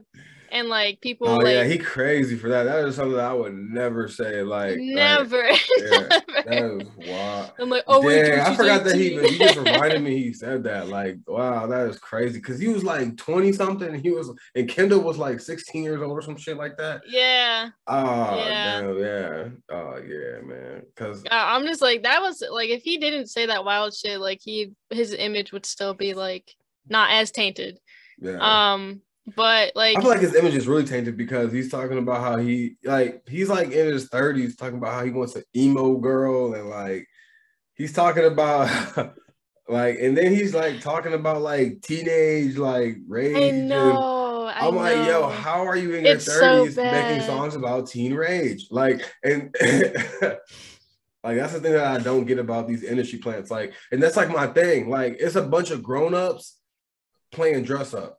And like people oh like yeah, he crazy for that. That is something that I would never say. Like like, never. yeah, that never. is wild. I'm like, oh wait, I forgot that he he just reminded me he said that. Like, wow, that is crazy. Cause he was like 20 something and he was and Kendall was like 16 years old or some shit like that. yeah. Oh Yeah. damn, yeah. Oh yeah, man. Cause I'm just like that was like if he didn't say that wild shit, like he his image would still be like not as tainted. yeah. Um, but like I feel like his image is really tainted because he's talking about how he like he's like in his 30s talking about how he wants an emo girl and like he's talking about like and then he's like talking about like teenage like rage I know. I I'm like, yo, how are you in your It's so 30s making songs about teen rage? Like, and like that's the thing that I don't get about these industry plants. Like, and that's like my thing. Like, it's a bunch of grown-ups playing dress up.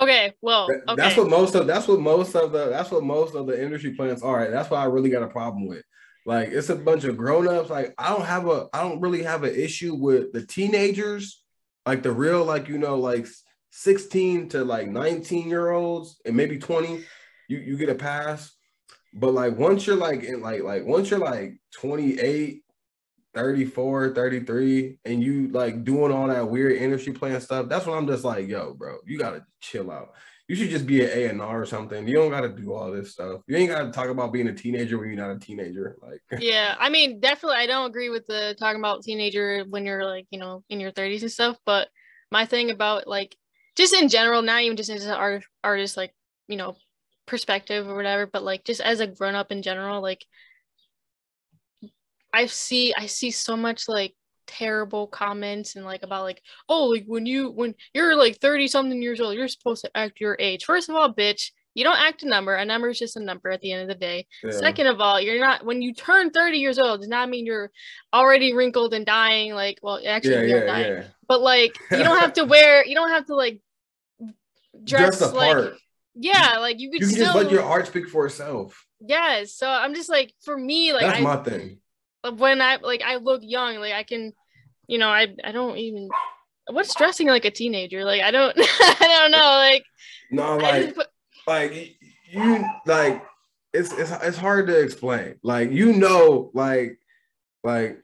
Okay, well, okay. That's what most of that's what most of the that's what most of the industry plants are. That's what I really got a problem with. Like it's a bunch of grown-ups. Like I don't have a I don't really have an issue with the teenagers, like the real, like you know, like 16 to like 19 year olds and maybe 20, you, you get a pass. But like once you're like in like like once you're like 28, 34, 33, and you like doing all that weird industry plant stuff, that's when I'm just like, yo, bro, you gotta chill out. You should just be an A and R or something. You don't gotta do all this stuff. You ain't gotta talk about being a teenager when you're not a teenager. Like yeah, I mean, definitely, I don't agree with the talking about teenager when you're like, you know, in your 30s and stuff. But my thing about like, just in general, not even just as an art, artist, like, you know, perspective or whatever, but like just as a grown up in general, like, I see, I see so much like terrible comments and like about like, oh, like when you, when you're like 30 something years old, you're supposed to act your age. First of all, bitch, you don't act a number. A number is just a number at the end of the day. yeah. Second of all, you're not when you turn 30 years old, does not mean you're already wrinkled and dying. Like, well, actually, yeah, are yeah, dying. yeah. But like, you don't have to wear, you don't have to like dress, Dress like, part. yeah, like you could You can still, just let your art speak for itself. yes. So I'm just like, for me, like, That's I, my thing. When I like, I look young, like I can, you know, I, I don't even. What's dressing like a teenager? Like I don't, I don't know. Like, No, like put, like you like it's it's it's hard to explain. Like you know, like like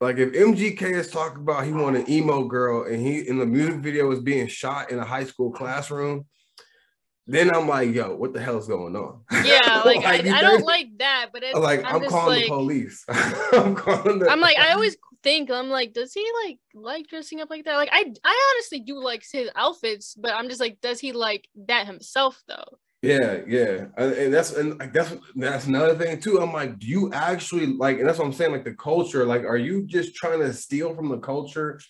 like if MGK is talking about he want an emo girl and he in the music video is being shot in a high school classroom, then I'm like, yo, what the hell's going on? yeah, like, I, I don't like that, but it's, like I'm, I'm, calling like, the police. I'm calling the I'm like, I always think, I'm like, does he like like dressing up like that? Like, I I honestly do like his outfits, but I'm just like, does he like that himself though? Yeah, yeah, and, and that's and like that's that's another thing too. I'm like, do you actually like? And that's what I'm saying. Like the culture, like, are you just trying to steal from the culture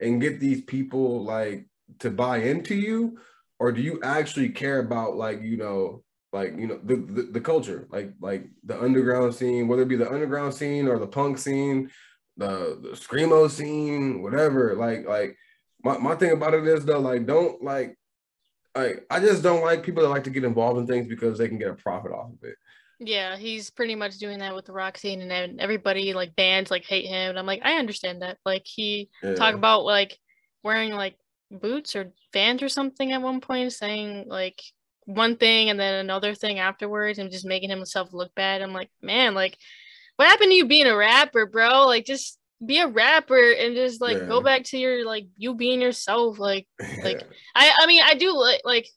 and get these people like to buy into you, or do you actually care about like you know, like you know, the the, the culture, like like the underground scene, whether it be the underground scene or the punk scene, the the screamo scene, whatever. Like like my my thing about it is though, like don't like like I just don't like people that like to get involved in things because they can get a profit off of it. Yeah, he's pretty much doing that with the rock scene, and then everybody like bands like hate him. And I'm like, I understand that. Like he Yeah. talk about like wearing like boots or Vans or something at one point, saying like one thing and then another thing afterwards, and just making himself look bad. I'm like, man, like what happened to you being a rapper, bro? Like just be a rapper and just like go back to your like you being yourself. Like like, I I mean I do like like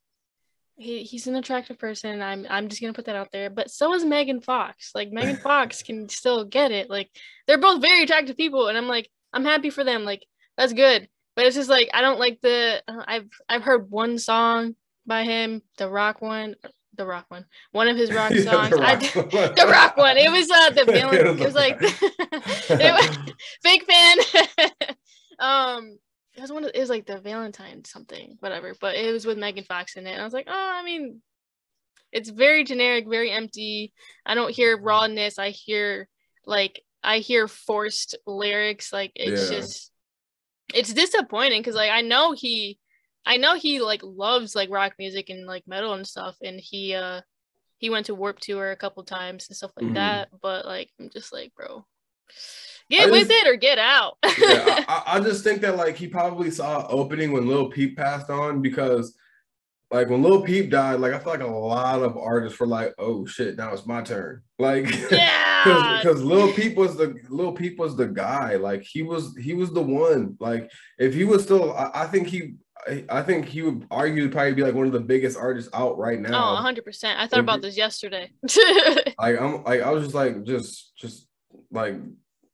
he, he's an attractive person. I'm I'm just gonna put that out there. But so is Megan Fox. Like Megan Fox can still get it. Like they're both very attractive people, and I'm like I'm happy for them. Like that's good. But it's just like I don't like the uh, I've I've heard one song by him, the rock one, the rock one, one of his rock Yeah, songs. the I, rock, the rock one. It was uh the It villain. was It was like it was, fake fan. um, it was one of it was like the Valentine something, whatever. But it was with Megan Fox in it, and I was like, oh, I mean, it's very generic, very empty. I don't hear rawness. I hear like I hear forced lyrics. Like it's Yeah. just it's disappointing because like I know he. I know he like loves like rock music and like metal and stuff, and he uh he went to Warped Tour a couple times and stuff like Mhm. that. But like I'm just like, bro, I get with just- it or get out. yeah, I, I I just think that like he probably saw opening when Lil Peep passed on because like when Lil Peep died, like I feel like a lot of artists were like, "Oh shit, now it's my turn." Like, yeah, because Lil Peep was the Lil Peep was the guy. Like he was he was the one. Like if he was still, I, I think he. I- I think he would argue probably be like one of the biggest artists out right now. oh, 100 percent. I thought If about this yesterday. like I'm like I was just like just just like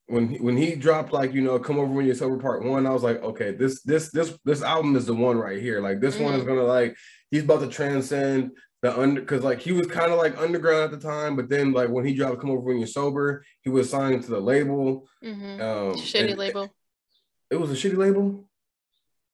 when he, when he dropped like you know come over when you're sober part one I was like okay this this this this album is the one right here like this one is Mhm. gonna like he's about to transcend the under because like he was kind of like underground at the time but then like when he dropped come over when you're sober he was signed to the label hmm um Shitty label. it was a shitty label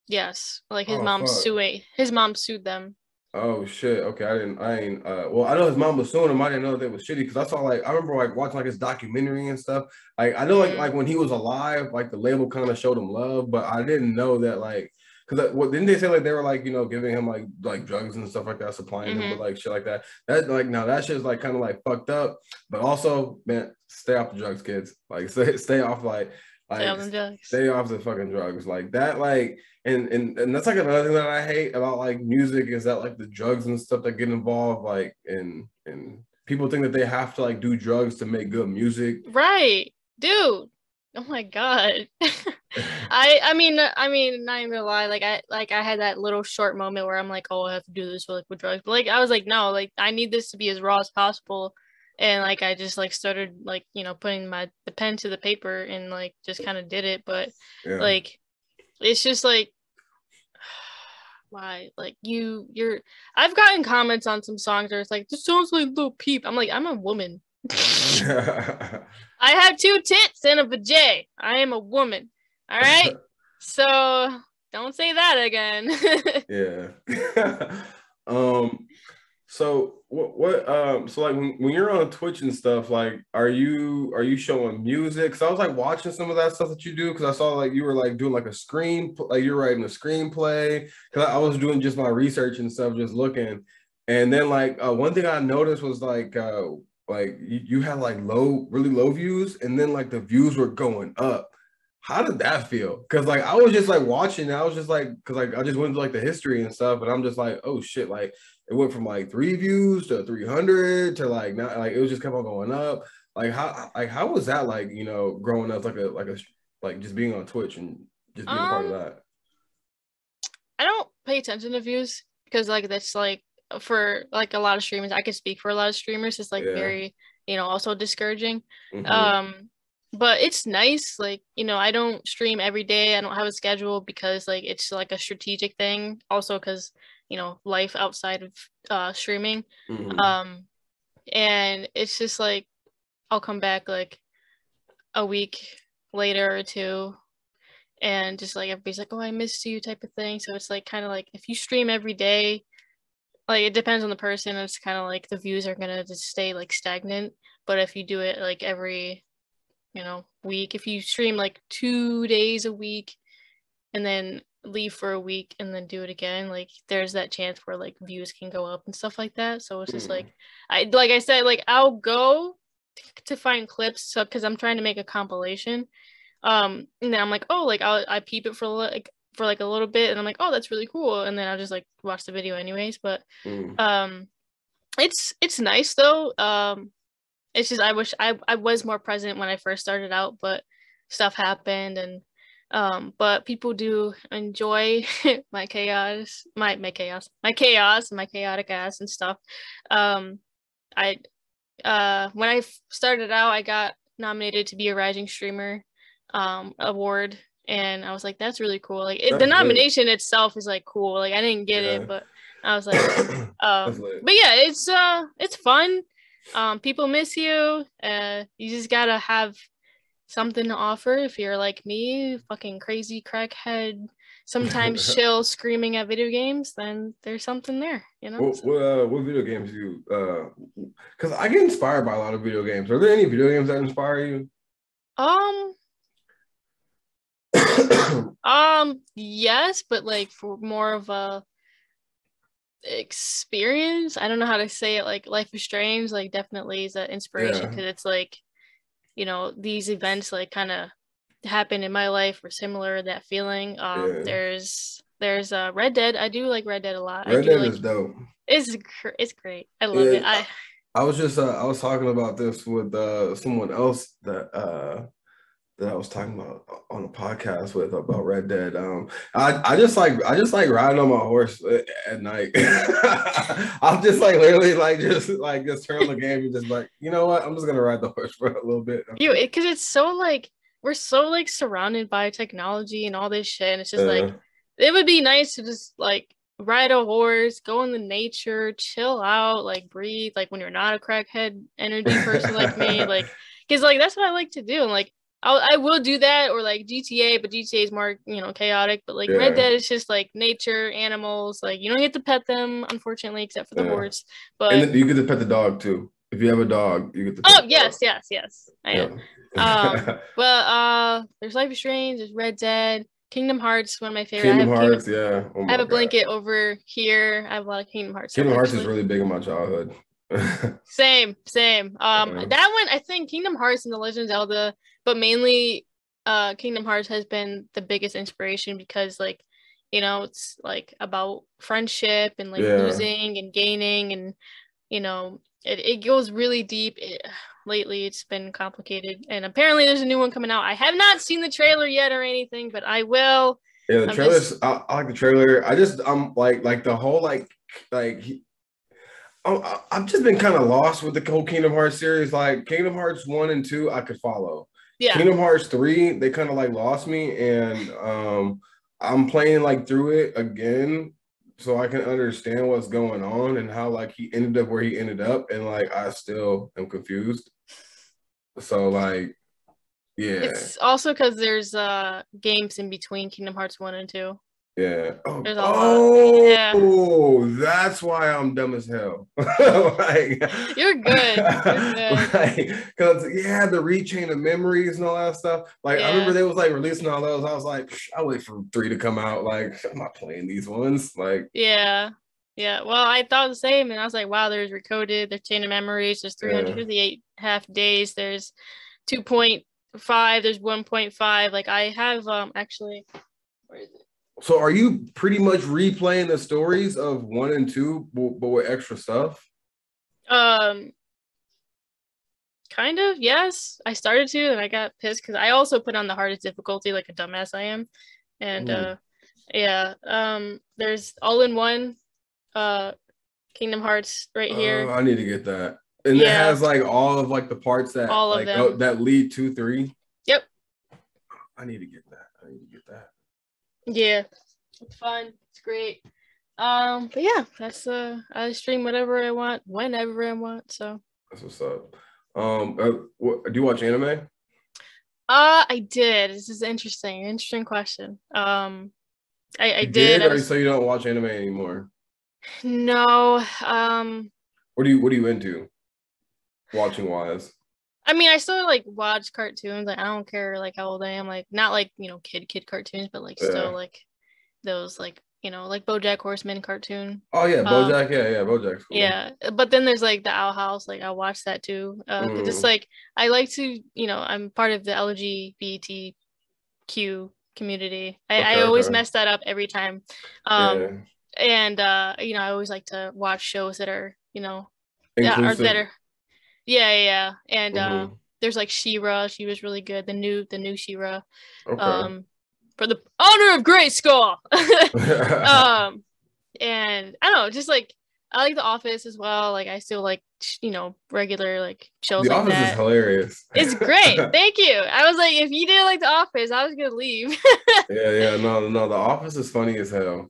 Yes, like his Oh, mom fuck. suing. His mom sued them. Oh shit. Okay, I didn't. I ain't. Uh, well, I know his mom was suing him. I didn't know they was shitty because I saw like I remember like watching like his documentary and stuff. Like I know like like when he was alive, like the label kind of showed him love, but I didn't know that like because what didn't they say like they were like you know giving him like like drugs and stuff like that, supplying mm-hmm. him with like shit like that. That like now that shit is like kind of like fucked up. But also, man, stay off the drugs, kids. Like stay stay off like like, stay, stay off the fucking drugs. Like that, like, and and and that's like another thing that I hate about like music is that like the drugs and stuff that get involved, like, and and people think that they have to like do drugs to make good music. Right, dude. Oh my god. I I mean I mean not even gonna lie like I like I had that little short moment where I'm like oh I have to do this with like with drugs. But like I was like no like I need this to be as raw as possible. And like I just like started like you know putting my the pen to the paper and like just kind of did it. But yeah. like it's just like why? Like you you're I've gotten comments on some songs where it's like this sounds like Lil Peep. I'm like I'm a woman I have two tits and a vajay I am a woman all right so don't say that again yeah um so what what um so like when, when you're on Twitch and stuff, like are you are you showing music? Cause I was like watching some of that stuff that you do because I saw like you were like doing like a screen like you're writing a screenplay. Cause I was doing just my research and stuff, just looking. And then like uh, one thing I noticed was like uh like you, you had like low, really low views, and then like the views were going up how did that feel? Because like I was just like watching, I was just like, because like I just went to like the history and stuff, and I'm just like, oh shit, like it went from like three views to 300 to like not like it was just kept on going up. Like how like how was that like you know growing up like a like a like just being on Twitch and just being um, part of um, that? I don't pay attention to views because like that's like for like a lot of streamers. I could speak for a lot of streamers. It's like yeah. very you know also discouraging. Mm-hmm. Um, but it's nice. Like you know I don't stream every day. I don't have a schedule because like it's like a strategic thing. Also because you know life outside of uh streaming mm-hmm. um and it's just like i'll come back like a week later or two and just like everybody's like oh i missed you type of thing so it's like kind of like if you stream every day like it depends on the person it's kind of like the views are gonna just stay like stagnant but if you do it like every you know week if you stream like two days a week and then leave for a week and then do it again like there's that chance where like views can go up and stuff like that so it's just mm. like i like i said like i'll go to find clips so because i'm trying to make a compilation um and then i'm like oh like I'll, i peep it for like for like a little bit and i'm like oh that's really cool and then i'll just like watch the video anyways but mm. um it's it's nice though um it's just i wish i i was more present when i first started out but stuff happened and um, but people do enjoy my chaos, my my chaos, my chaos, my chaotic ass and stuff. Um, I uh, when I started out, I got nominated to be a rising streamer um, award, and I was like, that's really cool. Like it, the nomination itself is like cool. Like I didn't get yeah. it, but I was like, um, but yeah, it's uh, it's fun. Um, people miss you. Uh, you just gotta have something to offer if you're like me, fucking crazy crackhead, sometimes chill screaming at video games, then there's something there, you know. What what, uh, what video games do you? uh Because I get inspired by a lot of video games. Are there any video games that inspire you? Um. um. Yes, but like for more of a experience. I don't know how to say it. Like Life is Strange, like definitely is an inspiration because yeah. it's like you know these events like kind of happen in my life or similar that feeling um yeah. there's there's uh red dead i do like red dead a lot red dead like, is dope it's it's great i love yeah, it i I was just uh, I was talking about this with uh, someone else that uh, that I was talking about on a podcast with about Red Dead. Um, I, I just like I just like riding on my horse at night. I'm just like literally like just like just turn on the game and just like you know what I'm just gonna ride the horse for a little bit. You because it's so like we're so like surrounded by technology and all this shit, and it's just uh, like it would be nice to just like ride a horse, go in the nature, chill out, like breathe, like when you're not a crackhead energy person like me, like because like that's what I like to do, and like I'll, I will do that or like GTA, but GTA is more you know chaotic. But like Yeah. Red Dead is just like nature, animals. Like you don't get to pet them, unfortunately, except for the Yeah. horse. But and you get to pet the dog too. If you have a dog, you get to. Pet oh the yes, yes, yes, I am. Yeah. Um, But uh, there's Life is Strange. There's Red Dead. Kingdom Hearts, one of my favorite. Kingdom I have Hearts, Kingdom, yeah. Oh I have a God. blanket over here. I have a lot of Kingdom Hearts. Kingdom Hearts is really big in my childhood. Same, same. Um, Yeah. that one I think Kingdom Hearts and The Legend of Zelda, but mainly uh Kingdom Hearts has been the biggest inspiration because like, you know, it's like about friendship and like Yeah. losing and gaining and you know, it, it goes really deep. It, lately it's been complicated and apparently there's a new one coming out. I have not seen the trailer yet or anything, but I will. Yeah, the I'm trailers. just- I, I like the trailer. I just, I'm like, like the whole like, like, I'm, I've just been kind of lost with the whole Kingdom Hearts series. Like Kingdom Hearts one and two, I could follow. Yeah. Kingdom Hearts three, they kind of like lost me, and um, I'm playing like through it again so I can understand what's going on and how like he ended up where he ended up, and like I still am confused. So like, yeah, It's also because there's uh games in between Kingdom Hearts 1 and 2. Yeah. Oh, There's a lot. oh, Yeah. that's why I'm dumb as hell. like, You're good. You're good. like, cause yeah, the rechain of memories and all that stuff. Like I remember they was like releasing all those. I was like, I'll wait for three to come out. Like I'm not playing these ones. Like Yeah. Yeah. Well, I thought the same and I was like, wow, there's recoded, there's chain of memories, there's Yeah. 358 half days, there's 2.5, there's 1.5. Like I have um actually where is it? So, are you pretty much replaying the stories of one and two, but, with extra stuff? Um kind of, yes. I started to and I got pissed because I also put on the hardest difficulty like a dumbass I am. And Ooh. uh yeah, um there's all in one uh Kingdom Hearts right here. Oh, I need to get that. And it has like all of like the parts that All of like them. oh, that lead to three. Yep. I need to get that. I need to get that. Yeah, it's fun. It's great. Um, but yeah, that's uh, I stream whatever I want, whenever I want. So, That's what's up. Um, uh, what, do you watch anime? uh, I did. This is interesting. Interesting question. Um, I I You did. I or was- so you don't watch anime anymore. no. Um, What do you What are you into? Watching wise. I mean, I still like watch cartoons. Like, I don't care like how old I am. Like, not like you know kid kid cartoons, but like Yeah. still like those like you know like BoJack Horseman cartoon. Oh yeah, Um, BoJack. yeah, yeah, BoJack. cool. Yeah, but then there's like the Owl House. Like I watch that too. Uh, it's Mm. like I like to, you know, I'm part of the LGBTQ community. I, I always okay. mess that up every time. Um, yeah. and uh, you know, I always like to watch shows that are, you know, that are Inclusive. better. Yeah, yeah. And uh, Mhm. there's like She-Ra. She was really good. The new, the new She-Ra. Okay. Um, for the honor of Great Skull. um and i don't know just like i like the office as well like i still like you know regular like shows the like Office that is hilarious. it's great thank you i was like if you didn't like the office i was gonna leave yeah, yeah, no, no, the Office is funny as hell.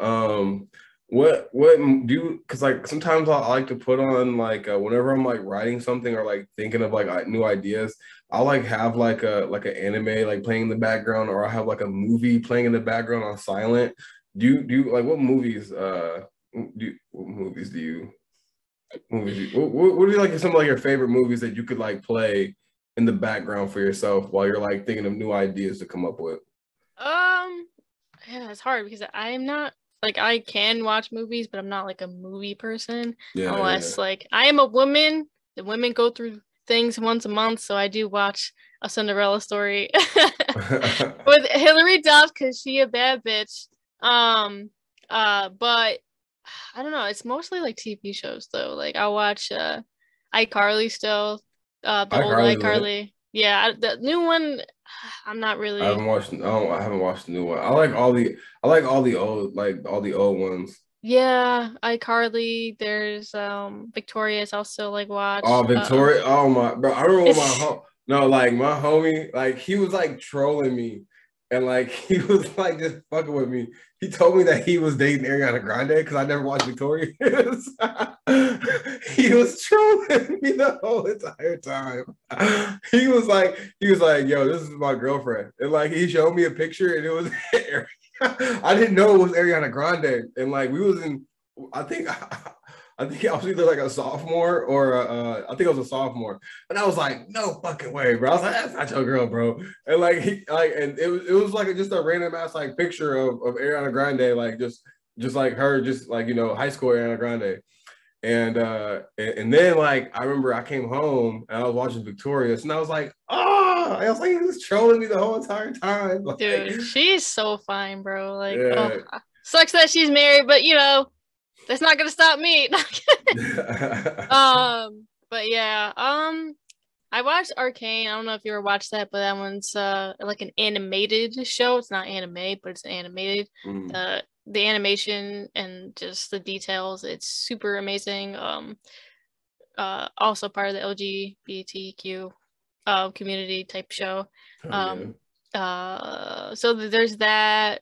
Um, what, what do you? Because like sometimes I, I like to put on like uh, whenever I'm like writing something or like thinking of like new ideas, I'll like have like a like an anime like playing in the background, or I have like a movie playing in the background on silent. Do you do you, like what movies? Uh, do you, what movies do you? Movies? Do you, what, what what are like some of like your favorite movies that you could like play in the background for yourself while you're like thinking of new ideas to come up with? um yeah it's hard because i'm not like i can watch movies but i'm not like a movie person Yeah, unless like i am a woman the women go through things once a month so i do watch a cinderella story with Hilary Duff because she a bad bitch. Um, uh, but I don't know. It's mostly like TV shows though. Like I watch uh, iCarly still. Uh, the old iCarly's lit. iCarly. Yeah, I- the new one. I'm not really. I haven't watched. No, I haven't watched the new one. I like all the. I like all the old, like all the old ones. yeah, iCarly. There's um Victorious. I'll like watch. Oh, Uh, Victoria. oh my, bro. I remember my home. No, like my homie, like he was like trolling me, and like he was like just fucking with me. He told me that he was dating Ariana Grande because I never watched Victorious. he was trolling me the whole entire time. He was like, he was like, "Yo, this is my girlfriend," and like he showed me a picture, and it was. I didn't know it was Ariana Grande, and like we was in. I think think I was either like a sophomore or uh, I think I was a sophomore, and I was like, no fucking way, bro. I was like, that's not your girl, bro. And like, he, like, and it was it was like just a random ass like picture of of Ariana Grande, like just just like her, just like you know, high school Ariana Grande. And uh, and, and then like I remember I came home and I was watching Victorious, and I was like, oh, I was like, he was trolling me the whole entire time. Like, Dude, she's so fine, bro. Like, yeah. oh, sucks that she's married, but you know that's not gonna stop me. um, but yeah, um, I watched Arcane. I don't know if you ever watched that, but that one's uh like an animated show. It's not anime, but it's animated. Mm. Uh, the animation and just the details, it's super amazing. Um, uh, also part of the LGBTQ uh, community type show. Oh, um, yeah. uh, so there's that.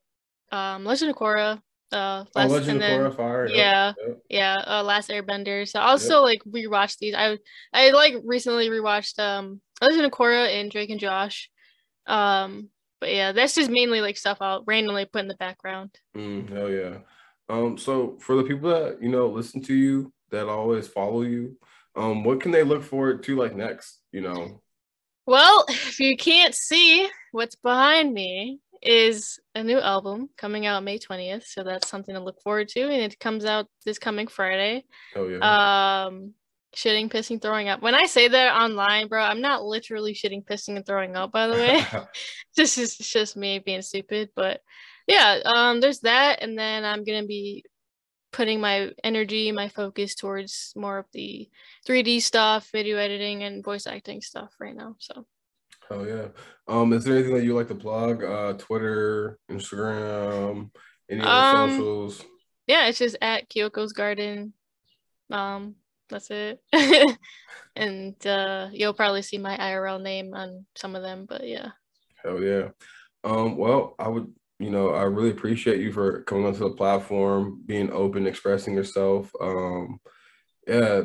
Um, Legend of Korra uh last, oh, Legend of Fire. Yeah, yep. yeah. Uh, Last Airbender. So also yep. like rewatched these. I I like recently rewatched um Legend of Korra and Drake and Josh. Um, but yeah, that's just mainly like stuff I'll randomly put in the background. Mm, hell yeah. Um, so for the people that you know listen to you, that always follow you, um, what can they look forward to like next? You know. Well, if you can't see what's behind me, is a new album coming out May 20th. So that's something to look forward to. And it comes out this coming Friday. Oh, yeah. Um, shitting, pissing, throwing up. When I say that online, bro, I'm not literally shitting, pissing, and throwing up, by the way. this is just me being stupid. But yeah, um, there's that. And then I'm going to be putting my energy, my focus towards more of the 3D stuff, video editing, and voice acting stuff right now. So Oh yeah. Um, is there anything that you like to plug? Uh, Twitter, Instagram, any other um, socials? Yeah, it's just at Kyoko's Garden. Um, that's it. and uh, you'll probably see my IRL name on some of them, but yeah. Hell yeah. Um, well, I would, you know, I really appreciate you for coming onto the platform, being open, expressing yourself. Um, yeah,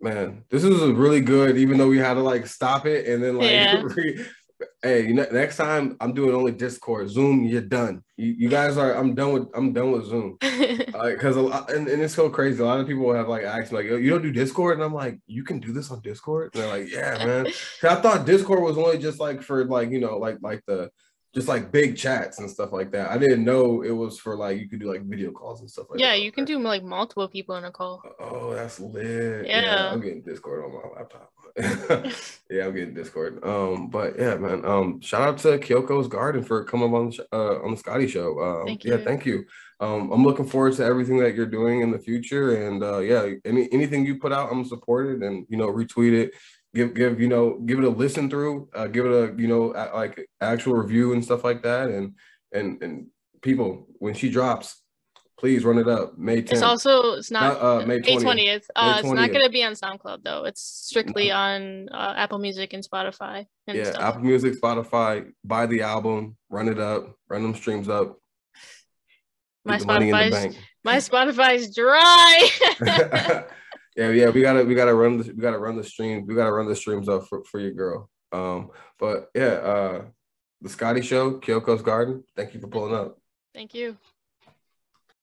man, this is really good. Even though we had to like stop it and then like, yeah. re- hey, you know, next time I'm doing only Discord, Zoom, you're done. You, you guys are. I'm done with. I'm done with Zoom. Because uh, a lot, and, and it's so crazy. A lot of people have like asked me like, you don't do Discord, and I'm like, you can do this on Discord. And they're like, yeah, man. I thought Discord was only just like for like you know like like the just like big chats and stuff like that. I didn't know it was for like you could do like video calls and stuff like yeah, that. Yeah, you can do like multiple people in a call. Oh, that's lit. Yeah, yeah I'm getting Discord on my laptop. yeah, I'm getting Discord. Um, but yeah, man. Um, shout out to Kyoko's Garden for coming on the uh, on the Scottie Show. Um, thank you. Yeah, thank you. Um, I'm looking forward to everything that you're doing in the future, and uh, yeah, any anything you put out, I'm supported, and you know, retweet it give give you know give it a listen through uh, give it a you know a, like actual review and stuff like that. And and and people when she drops please run it up. May 10th it's also it's not, not uh, may 20th, may 20th. Uh, it's not going to be on soundcloud though. It's strictly on uh, apple music and spotify and yeah stuff. apple music spotify buy the album run it up run them streams up. My spotify's my spotify's dry yeah, yeah, we gotta we gotta run the we gotta run the stream. We gotta run the streams up for, for your girl. Um, but yeah, uh the Scottie Show, Kyoko's Garden. Thank you for pulling up. Thank you.